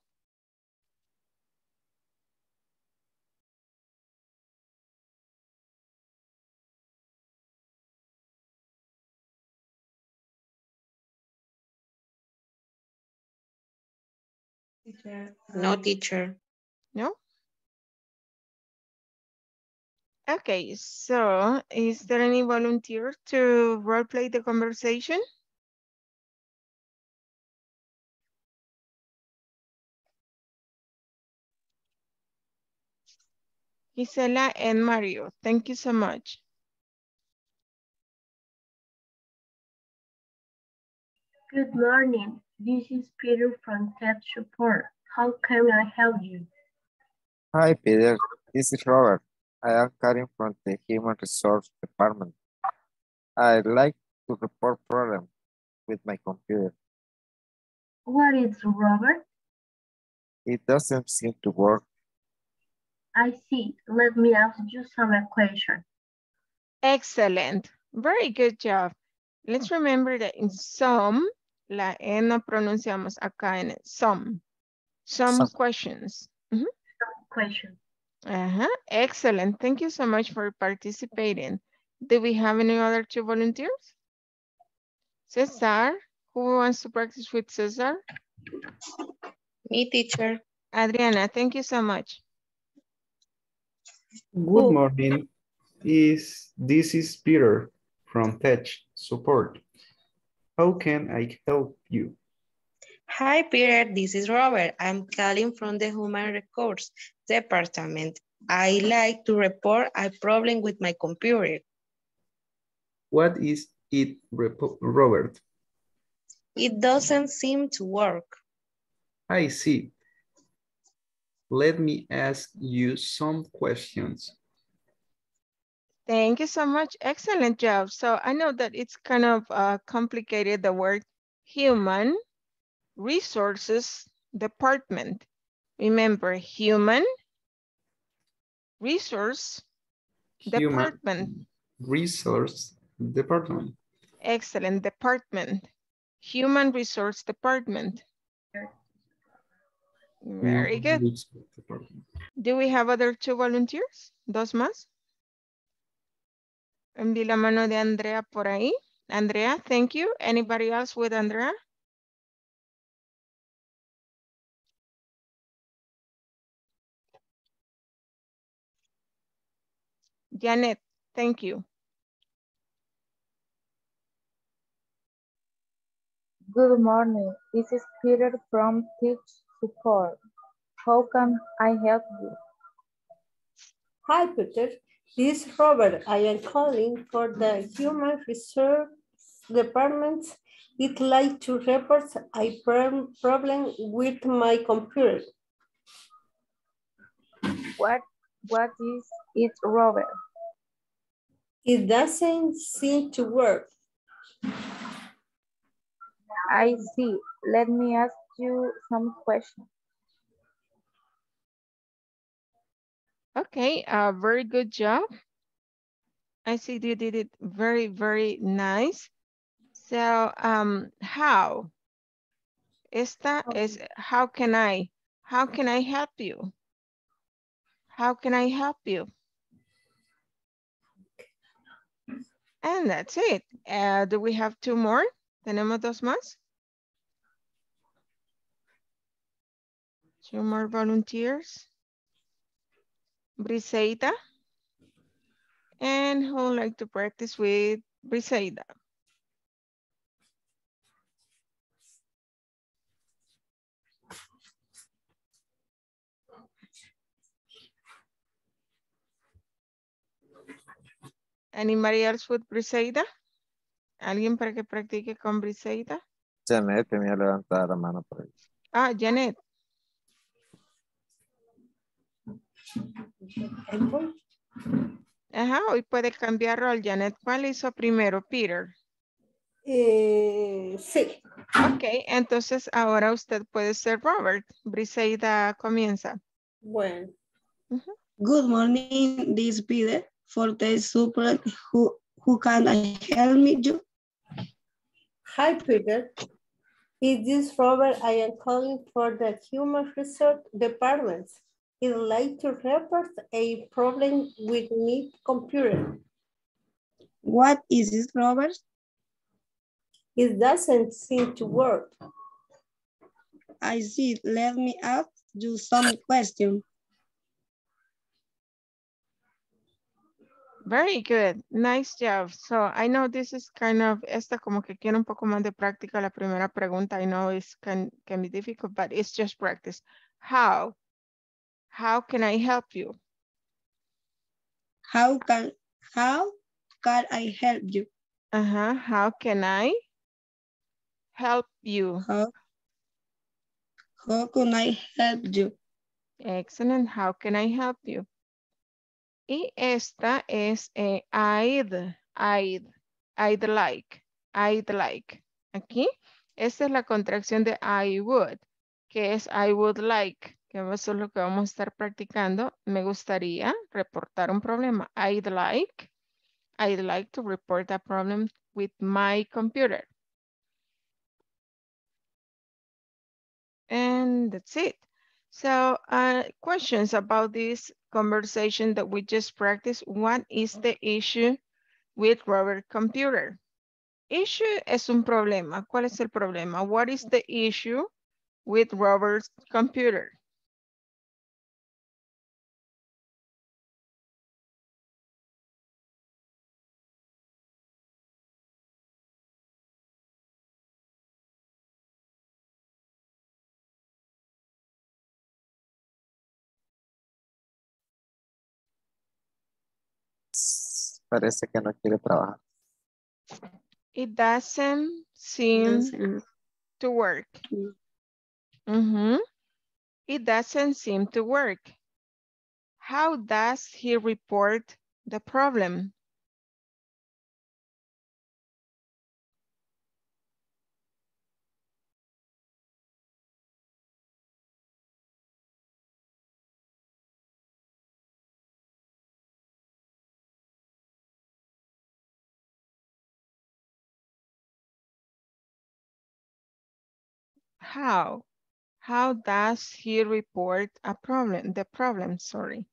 No, teacher. No? Okay, so is there any volunteer to role play the conversation? Gisela and Mario, thank you so much. Good morning. This is Peter from Tech Support. How can I help you? Hi, Peter. This is Robert. I am Karin from the Human Resource Department. I'd like to report problem with my computer. What is Robert? It doesn't seem to work. I see. Let me ask you some question. Excellent. Very good job. Let's remember that in some, la E no pronunciamos acá en el some. Some, Some. questions. Mhm. Question. Uh-huh. Excellent. Thank you so much for participating. Do we have any other two volunteers? Cesar, who wants to practice with Cesar? Me, teacher. Adriana, thank you so much. Good morning. Is this is Peter from Tech Support. How can I help you? Hi, Peter. This is Robert. I'm calling from the Human Resource Department. I like to report a problem with my computer. What is it, Robert? It doesn't seem to work. I see. Let me ask you some questions. Thank you so much. Excellent job. So I know that it's kind of uh, complicated, the word human resources department. Remember, human resource Human department. Resource Department. Excellent, department. Human resource department. Very good. Do we have other two volunteers? ¿Dos más? Vi la mano de Andrea por ahí. Andrea, thank you. Anybody else with Andrea? Janet, thank you. Good morning. This is Peter from Teach Support. How can I help you? Hi, Peter. This is Robert. I am calling for the Human Resource Department. I'd like to report a problem with my computer. What What is it, Robert? It doesn't seem to work. I see. Let me ask you some questions. Okay, uh, very good job. I see you did it very, very nice. So, um, how? Esta is, how can I, how can I help you? How can I help you? And that's it. Uh, do we have two more? ¿Tenemos dos más? Two more volunteers. Briseida. And who would like to practice with Briseida? Anybody else with Briseida? ¿Alguien para que practique con Briseida? Janet tenía levantada la mano por ahí. Ah, Janet. Ajá, hoy puede cambiar rol, Janet. ¿Cuál hizo primero, Peter? Eh, sí. Ok, entonces ahora usted puede ser Robert. Briseida comienza. Bueno. Good morning, this is Peter for the support. Who, who can I help me you? Hi, Peter. It is Robert. I am calling for the Human Resource Department. I'd like to report a problem with my computer. What is it, Robert? It doesn't seem to work. I see. Let me ask you some question. Very good. Nice job. So I know this is kind of, esta como que quiero un poco más de práctica. La primera pregunta I know is can, can be difficult, but it's just practice. How? How can I help you? How can how can I help you? Uh-huh. How can I help you? How, how can I help you? Excellent. How can I help you? Y esta es eh, I'd, I'd, I'd like, I'd like. Aquí, esta es la contracción de I would, que es I would like, que eso es lo que vamos a estar practicando. Me gustaría reportar un problema. I'd like, I'd like to report a problem with my computer. And that's it. So uh, questions about this conversation that we just practiced. What is the issue with Robert computer? Issue es un problema. ¿Cuál es el problema? What is the issue with Robert's computer? Parece que no quiere trabajar. It doesn't seem Doesn't- to work. Mhm. It doesn't seem to work. How does he report the problem? How? How does he report a problem? The problem, sorry.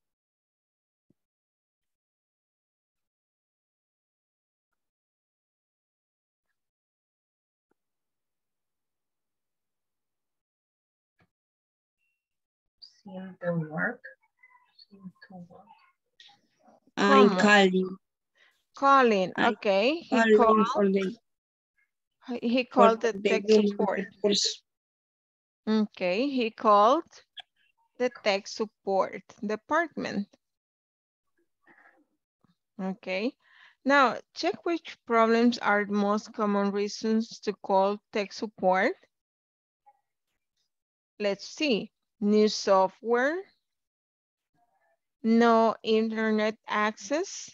Seem to work. Seem to work. I'm ¿Cómo? calling. Calling, okay. He calling called, he- he called the the tech support. Okay, he called the tech support department. Okay, now check which problems are the most common reasons to call tech support. Let's see, new software, no internet access,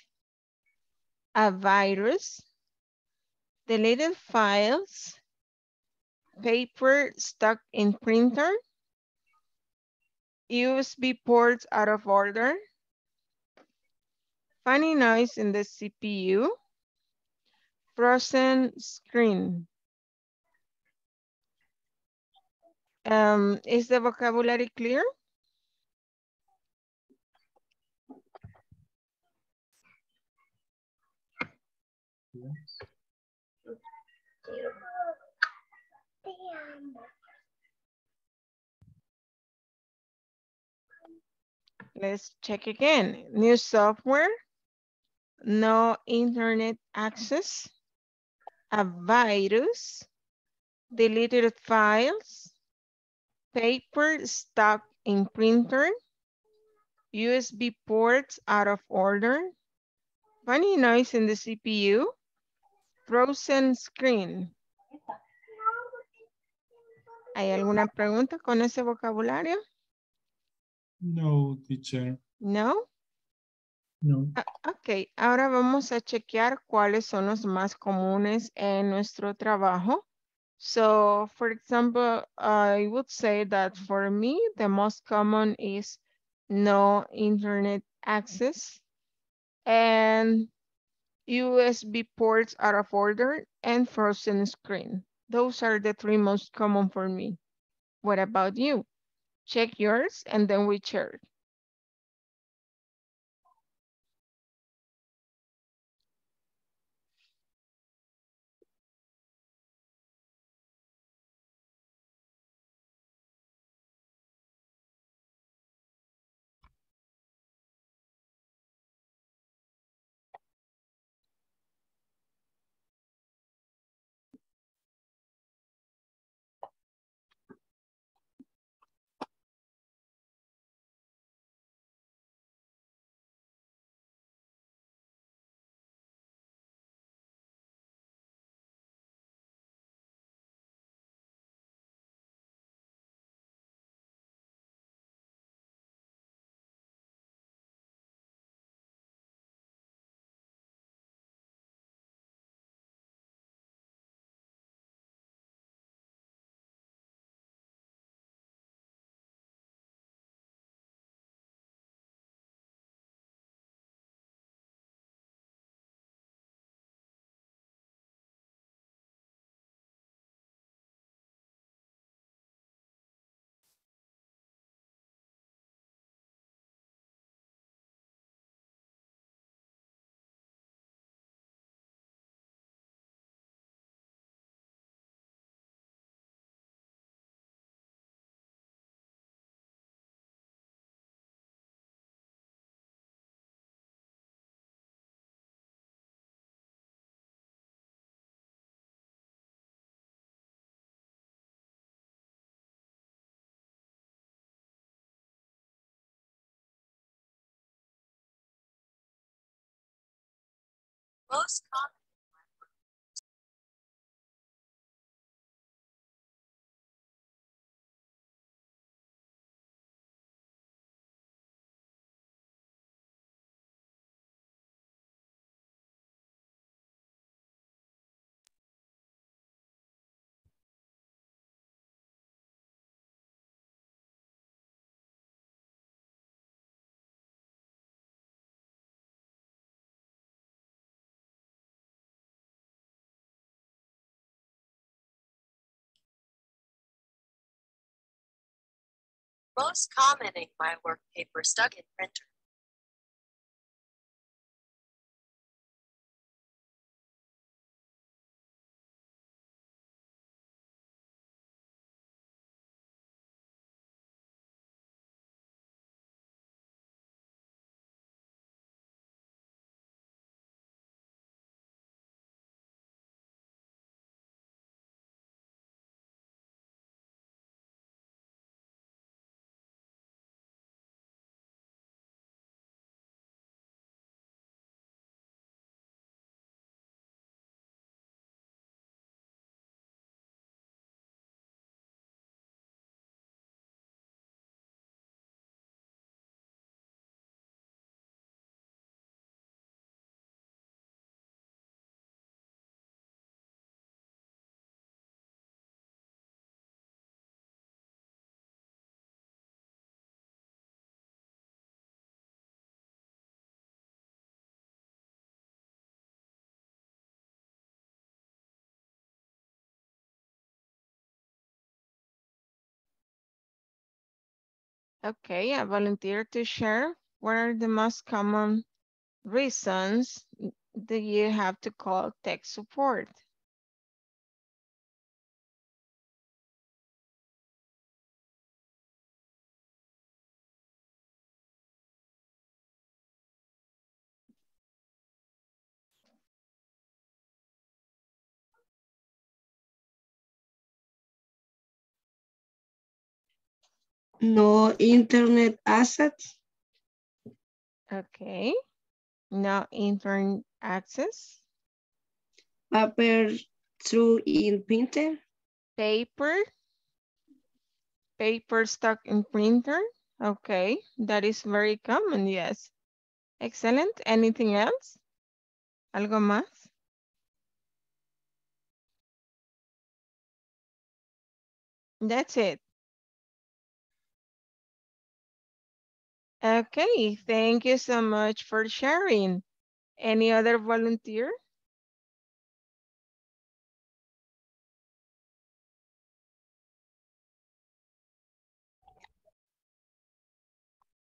a virus, deleted files, paper stuck in printer, USB ports out of order, funny noise in the CPU, frozen screen. Um, is the vocabulary clear? Let's check again. New software, no internet access, a virus, deleted files, paper stuck in printer, USB ports out of order, funny noise in the CPU, frozen screen. ¿Hay alguna pregunta con ese vocabulario? No, teacher. No? No. Ah, ok, ahora vamos a chequear cuáles son los más comunes en nuestro trabajo. So, for example, I would say that for me, the most common is no internet access and USB ports out of order and frozen screen. Those are the three most common for me. What about you? Check yours and then we share. Most common Most common my work paper stuck in printer. Okay, a volunteer to share. What are the most common reasons that you have to call tech support? No internet assets. Okay. No internet access. Paper through in printer. Paper. Paper stuck in printer. Okay, that is very common, yes. Excellent. Anything else? ¿Algo más? That's it. Okay, thank you so much for sharing. Any other volunteer?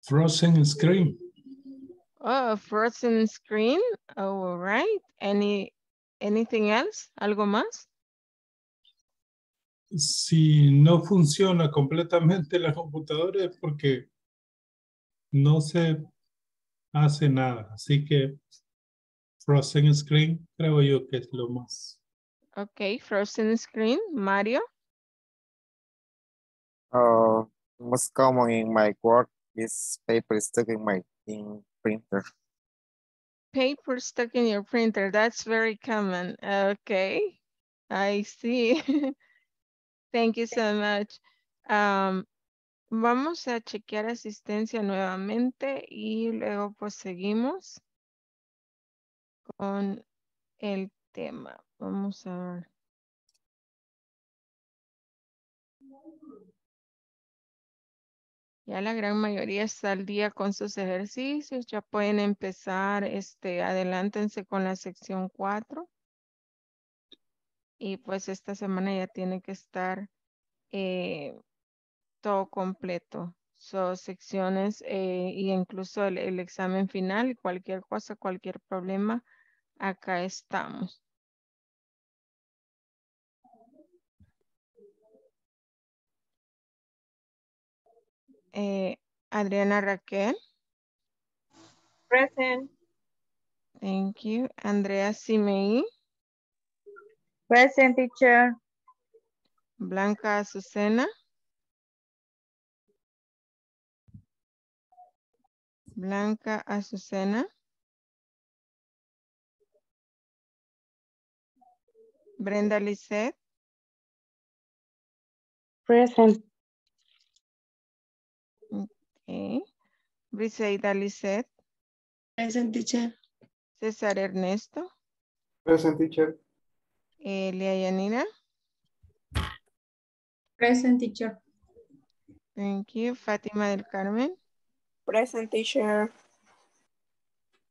Frozen screen. Oh, frozen screen. All right. Any, anything else? ¿Algo más? Si no funciona completamente la computadora es porque no se hace nada. Así que frozen screen creo yo que es lo más. Okay, frozen screen. Mario? Uh, most common in my work is paper stuck in my in printer. Paper stuck in your printer. That's very common. Okay, I see. *laughs* Thank you so much. Um, vamos a chequear asistencia nuevamente y luego pues seguimos con el tema. Vamos a ver. Ya la gran mayoría está al día con sus ejercicios. Ya pueden empezar, este, adelántense con la sección 4. Y pues esta semana ya tiene que estar eh, todo completo. Son secciones eh, y incluso el, el examen final, cualquier cosa, cualquier problema, acá estamos. Eh, Adriana Raquel. Present. Thank you. Andrea Simei. Present teacher. Blanca Azucena. Blanca Azucena. Brenda Lisset. Present. Okay. Briseida Lisset. Present teacher. César Ernesto. Present teacher. Elia Yanira. Present teacher. Thank you. Fátima del Carmen. Present teacher.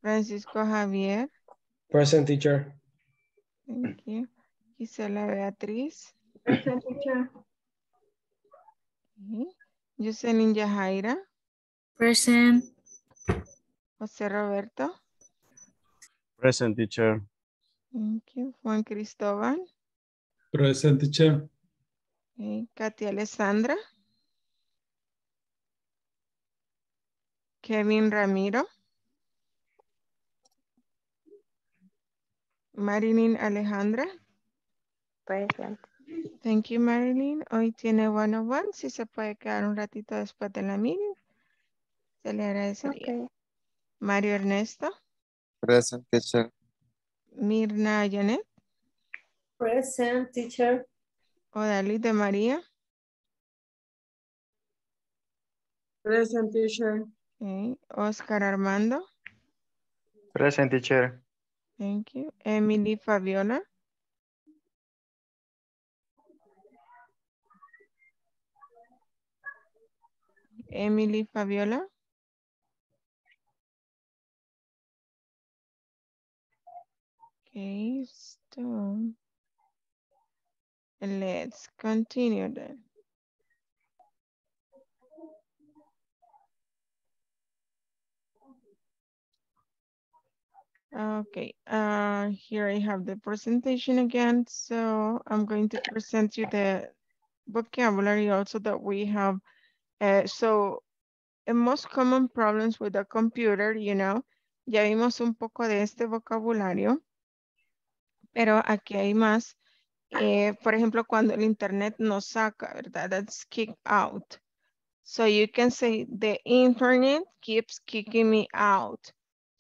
Francisco Javier. Present teacher. Thank you. Gisela Beatriz. Present teacher. Jocelyn Yajaira. Present. José Roberto. Present teacher. Thank you. Juan Cristóbal. Present teacher. Okay. Katia Alessandra. Kevin Ramiro. Marilyn Alejandra. Present. Thank you, Marilyn. Hoy tiene one on one. Si se puede quedar un ratito después de la meeting, se le agradecería. Mario Ernesto. Present teacher. Mirna Janet. Present teacher. Odalis de María. Present teacher. Okay. Oscar Armando. Present teacher. Thank you. Emily Fabiola. Emily Fabiola. Okay, so let's continue then. Okay, uh, here I have the presentation again. So I'm going to present you the vocabulary also that we have. Uh, so the most common problems with the computer, you know, ya vimos un poco de este vocabulario, pero aquí hay más. Eh, por ejemplo, cuando el internet nos saca, ¿verdad? That's kick out. So you can say the internet keeps kicking me out.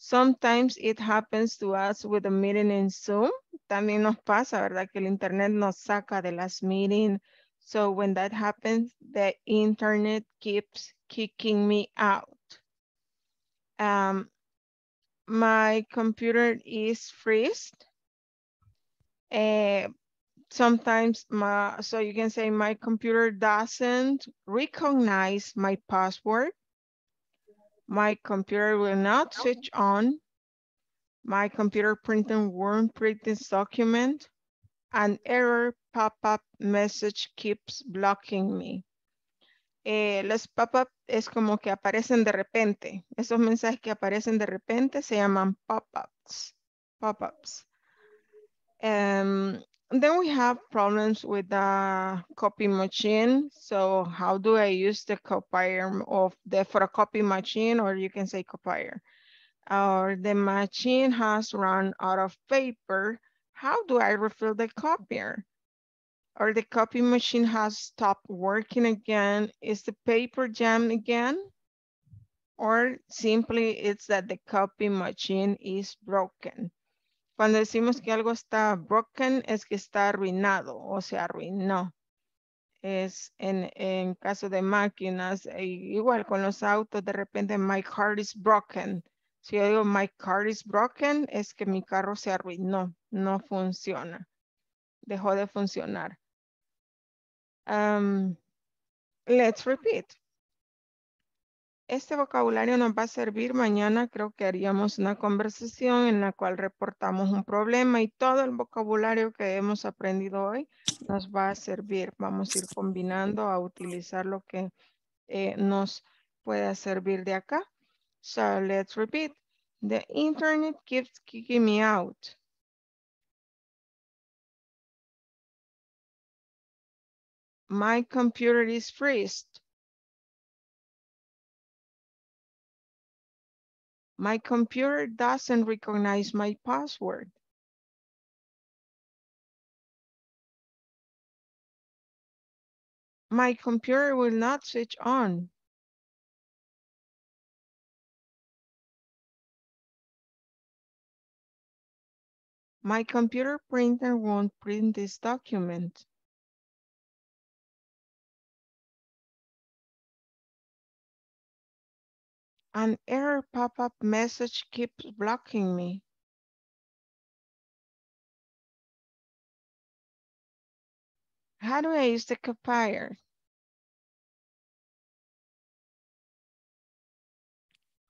Sometimes it happens to us with a meeting in Zoom. También nos pasa, ¿verdad? Que el internet nos saca de las meetings. So when that happens, the internet keeps kicking me out. Um, my computer is freezed. Uh, sometimes my, so you can say my computer doesn't recognize my password. My computer will not switch on. My computer printing won't print this document. An error pop-up message keeps blocking me. Eh, los pop-up es como que aparecen de repente. Esos mensajes que aparecen de repente se llaman pop-ups. Pop-ups. Um, then we have problems with the copy machine. So how do I use the copier of the photocopy machine or you can say copier? Or the machine has run out of paper. How do I refill the copier? Or the copy machine has stopped working again. Is the paper jammed again? Or simply it's that the copy machine is broken. Cuando decimos que algo está broken es que está arruinado o se arruinó. Es en, en caso de máquinas, e igual con los autos, de repente my car is broken. Si yo digo my car is broken, es que mi carro se arruinó, no funciona. Dejó de funcionar. Let's repeat. Este vocabulario nos va a servir mañana. Creo que haríamos una conversación en la cual reportamos un problema y todo el vocabulario que hemos aprendido hoy nos va a servir. Vamos a ir combinando a utilizar lo que eh, nos pueda servir de acá. So let's repeat. The internet keeps kicking me out. My computer is freezed. My computer doesn't recognize my password. My computer will not switch on. My computer printer won't print this document. An error pop-up message keeps blocking me. How do I use the copier?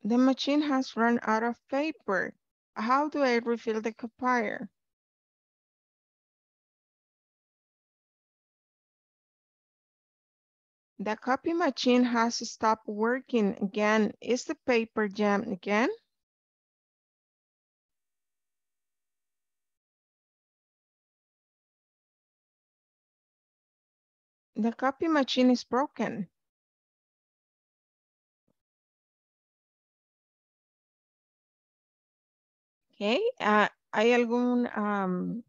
The machine has run out of paper. How do I refill the copier? The copy machine has stopped working again. Is the paper jammed again? The copy machine is broken. Okay, ah, ¿hay algún am,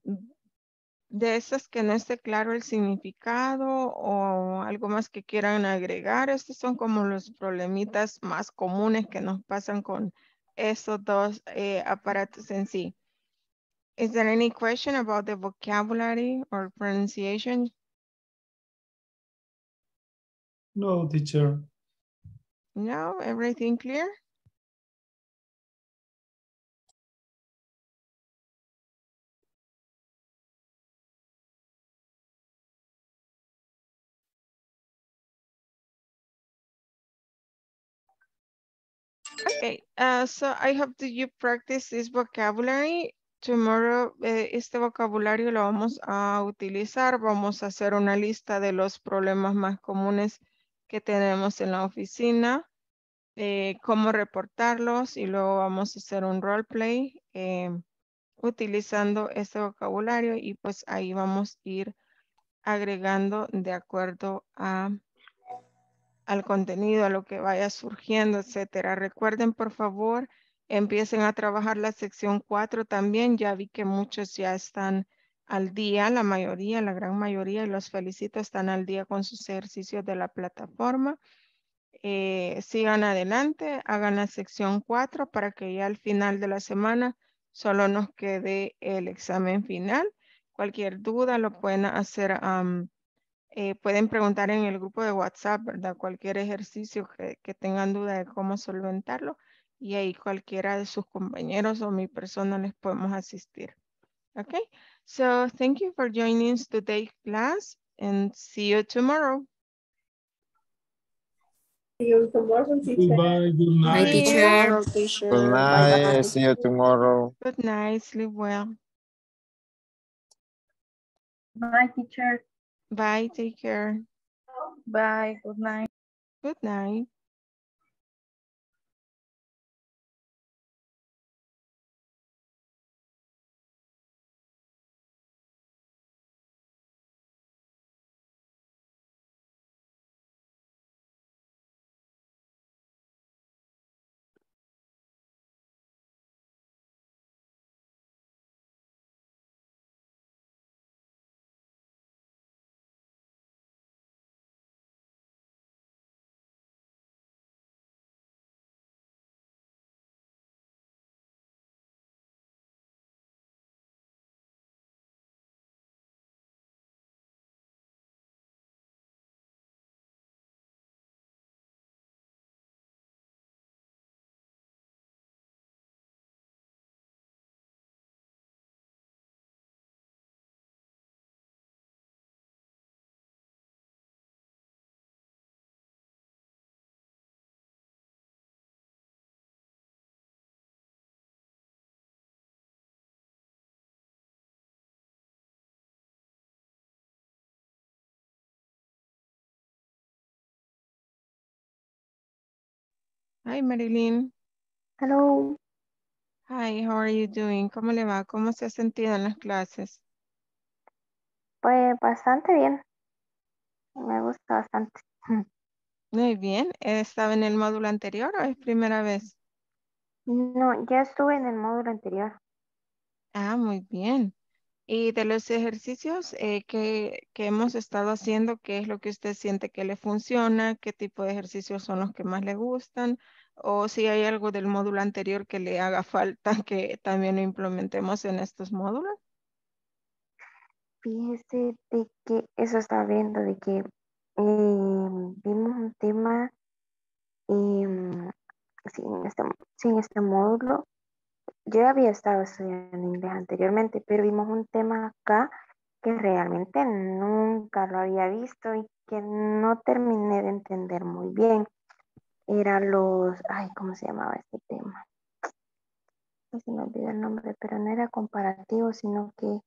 de esas que no esté claro el significado o algo más que quieran agregar? Estos son como los problemitas más comunes que nos pasan con estos dos eh, aparatos en sí. Is there any question about the vocabulary or pronunciation? No, teacher. No, everything clear? Okay, uh, so I hope that you practice this vocabulary. Tomorrow, eh, este vocabulario lo vamos a utilizar. Vamos a hacer una lista de los problemas más comunes que tenemos en la oficina, eh, cómo reportarlos y luego vamos a hacer un roleplay eh, utilizando este vocabulario y pues ahí vamos a ir agregando de acuerdo a al contenido, a lo que vaya surgiendo, etcétera. Recuerden, por favor, empiecen a trabajar la sección 4 también. Ya vi que muchos ya están al día, la mayoría, la gran mayoría, y los felicito, están al día con sus ejercicios de la plataforma. Eh, sigan adelante, hagan la sección 4 para que ya al final de la semana solo nos quede el examen final. Cualquier duda lo pueden hacer am, eh, pueden preguntar en el grupo de WhatsApp, ¿verdad? Cualquier ejercicio que, que tengan duda de cómo solventarlo y ahí cualquiera de sus compañeros o mi persona les podemos asistir. Okay, so thank you for joining today's class and see you tomorrow. See you tomorrow, teacher. Goodbye, good night. Good night. See you tomorrow. Good night, sleep well. Bye, teacher. Bye, take care. Bye, good night. Good night. Hi, Marilyn. Hello. Hi, how are you doing? ¿Cómo le va? ¿Cómo se ha sentido en las clases? Pues bastante bien. Me gusta bastante. Muy bien. ¿Estaba en el módulo anterior o es primera vez? No, ya estuve en el módulo anterior. Ah, muy bien. Y de los ejercicios eh, que, que hemos estado haciendo, ¿qué es lo que usted siente que le funciona? ¿Qué tipo de ejercicios son los que más le gustan? O si hay algo del módulo anterior que le haga *laughs* falta que también lo implementemos en estos módulos. Fíjese de que eso estaba viendo, de que eh, vimos un tema em, sí, en este, sí, en este módulo. Yo había estado estudiando inglés anteriormente, pero vimos un tema acá que realmente nunca lo había visto y que no terminé de entender muy bien. Era los, ay, ¿cómo se llamaba este tema? No se me olvidó el nombre, pero no era comparativo, sino que,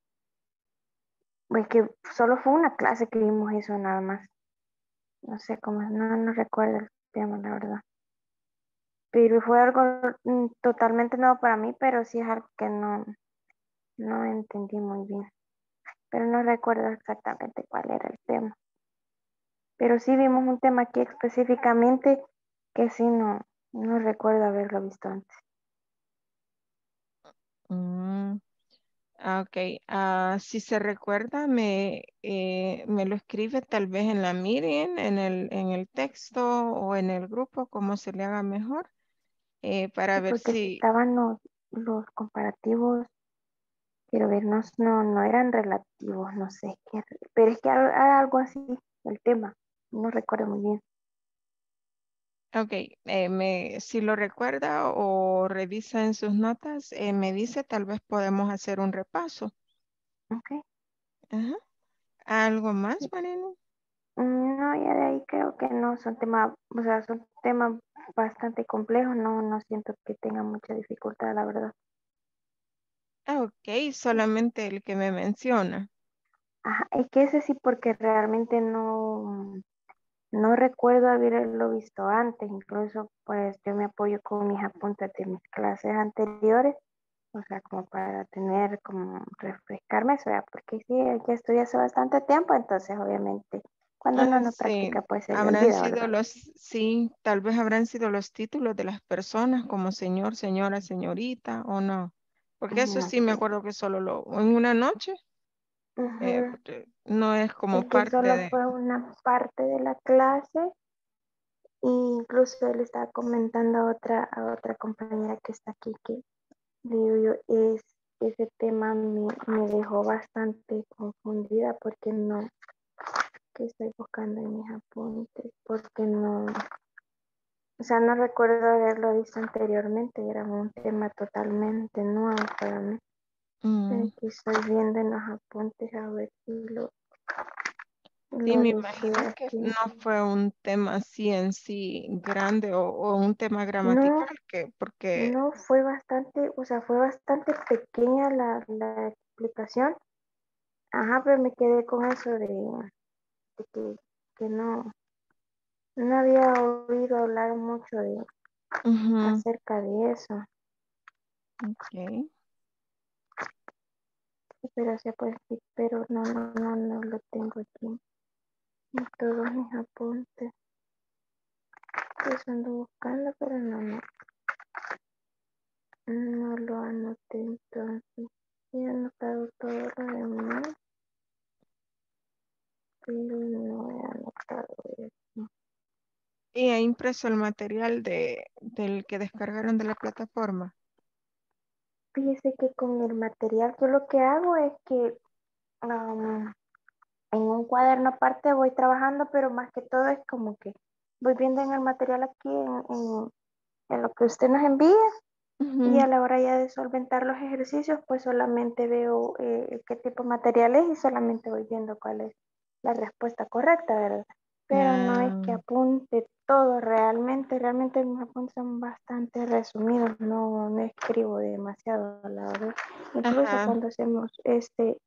pues que solo fue una clase que vimos eso nada más. no sé cómo, no, no recuerdo el tema, la verdad. Pero fue algo mm, totalmente nuevo para mí, pero sí es algo que no, no entendí muy bien. Pero no recuerdo exactamente cuál era el tema. Pero sí vimos un tema aquí específicamente que sí no, no recuerdo haberlo visto antes. Mm, ah, ok, Ah, si se recuerda, me, eh, me lo escribe tal vez en la meeting, en el, en el texto o en el grupo, como se le haga mejor, eh, para ver porque si... estaban los, los comparativos, quiero ver, no, no, no eran relativos, no sé qué, pero es que era algo así el tema, no recuerdo muy bien. Ok, eh, me, si lo recuerda o revisa en sus notas, eh, me dice, tal vez podemos hacer un repaso. Ok. Ajá. ¿Algo más, Marina? Mm, No, ya de ahí creo que no, son temas, o sea, son temas bastante complejos, no, no siento que tenga mucha dificultad, la verdad. Ah, ok, solamente el que me menciona. Ajá, es que ese sí porque realmente no, no recuerdo haberlo visto antes, incluso pues yo me apoyo con mis apuntes de mis clases anteriores, o sea, como para tener, como refrescarme eso, ya, porque sí, ya estudié hace bastante tiempo, entonces obviamente cuando uno Ah, no sí, practica pues se habrán olvida, sido ¿verdad? los, sí, tal vez habrán sido los títulos de las personas como señor, señora, señorita o no. Porque eso sí me acuerdo que solo lo, en una noche, eh, no es como Es que parte solo de... fue una parte de la clase e incluso él estaba comentando a otra, a otra compañera que está aquí que digo yo, es, ese tema me, me dejó bastante confundida porque no, que estoy buscando en mis apuntes, porque no, o sea, no recuerdo haberlo visto anteriormente, era un tema totalmente nuevo para mí. Mm, aquí estoy viendo en los apuntes a ver si lo, Sí, me imagino que aquí. no fue un tema así en sí grande o, o un tema No, gramatical, que, porque no fue bastante, o sea, fue bastante pequeña la, la explicación. Ajá, pero me quedé con eso de, que, que no, no había oído hablar mucho de acerca de eso. ok. Pero sí, pues sí, pero no, no, no, no lo tengo aquí en todos mis apuntes. Pues ando buscando, pero no, no, no lo anoté entonces. He anotado todo lo demás, no he anotado eso. Y ha impreso el material de, del que descargaron de la plataforma. Fíjese que con el material yo lo que hago es que en un cuaderno aparte voy trabajando, pero más que todo es como que voy viendo en el material aquí en, en- en lo que usted nos envía y a la hora ya de solventar los ejercicios, pues solamente veo eh, qué tipo de material es y solamente voy viendo cuál es la respuesta correcta, ¿verdad? Pero no es que apunte todo realmente, realmente mis apuntes son bastante resumidos, no, no escribo demasiado, la verdad. Incluso ajá. cuando hacemos este,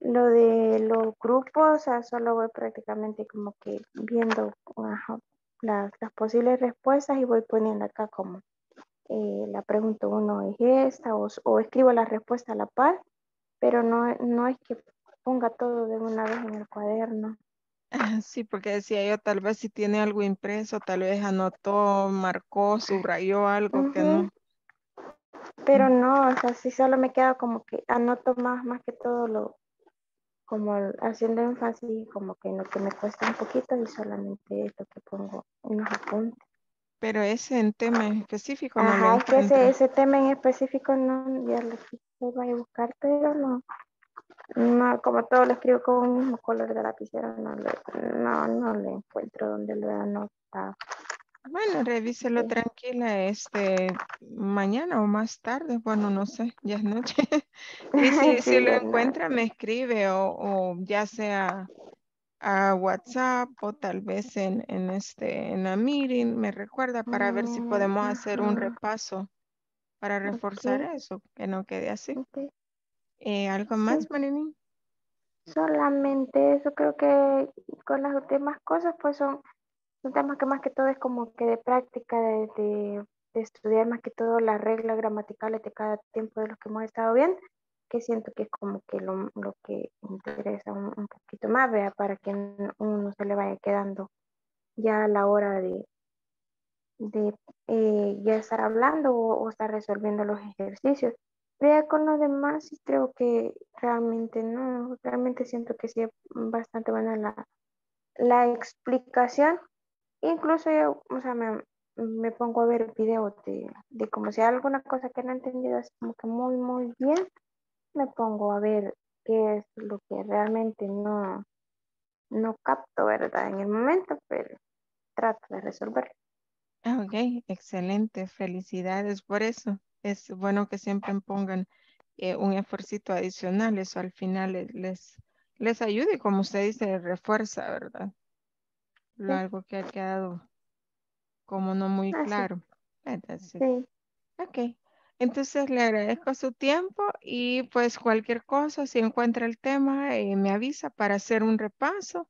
lo de los grupos, o sea, solo voy prácticamente como que viendo ajá, las, las posibles respuestas y voy poniendo acá como eh, la pregunta uno es esta o, o escribo la respuesta a la par, pero no, no es que ponga todo de una vez en el cuaderno. *laughs* Sí, porque decía yo, tal vez si tiene algo impreso, tal vez anotó, marcó, subrayó algo que no. Pero no, o sea, sí solo me queda como que anoto más, más que todo lo, como haciendo énfasis, como que en lo que me cuesta un poquito y solamente es lo que pongo en los apuntes. Pero ese en tema en específico no lo Ajá, es que ese, ese tema en específico no, ya lo, lo voy a buscar, pero no, no, como todo lo escribo con un mismo color de lapicero, no le, no, no le encuentro donde lo he anotado. Bueno, revíselo Sí. tranquila, este, mañana o más tarde, bueno, no sé, ya es noche. *laughs* Y si, si lo encuentra, me escribe o, o ya sea a WhatsApp o tal vez en, en este, en la meeting, me recuerda para ver si Mm, podemos hacer un repaso para reforzar eso, que no quede así. Eh, ¿algo más, Marini? Solamente eso creo que con las demás cosas pues son, son temas que más que todo es como que de práctica, de, de, de estudiar más que todo las reglas gramaticales de cada tiempo de los que hemos estado viendo, que siento que es como que lo, lo que interesa un, un poquito más, vea, para que uno se le vaya quedando ya a la hora de, de eh, ya estar hablando o, o estar resolviendo los ejercicios. Vea con los demás sí creo que realmente no, realmente siento que sí es bastante buena la, la explicación. Incluso yo, o sea, me, me pongo a ver videos de, de como si hay alguna cosa que no he entendido así como que muy, muy bien, me pongo a ver qué es lo que realmente no, no capto, ¿verdad? En el momento, pero trato de resolverlo. Ok, excelente. Felicidades por eso. Es bueno que siempre pongan eh, un esfuerzo adicional. Eso al final les, les, ayuda y como usted dice, refuerza, ¿verdad? Lo, Sí. algo que ha quedado como no muy Ah, sí. claro. Entonces, Sí, ok. Entonces le agradezco su tiempo y pues cualquier cosa, si encuentra el tema, eh, me avisa para hacer un repaso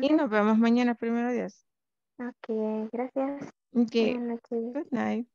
y nos vemos mañana primero Dios. ok, gracias. Ok, Buenas noches. good night.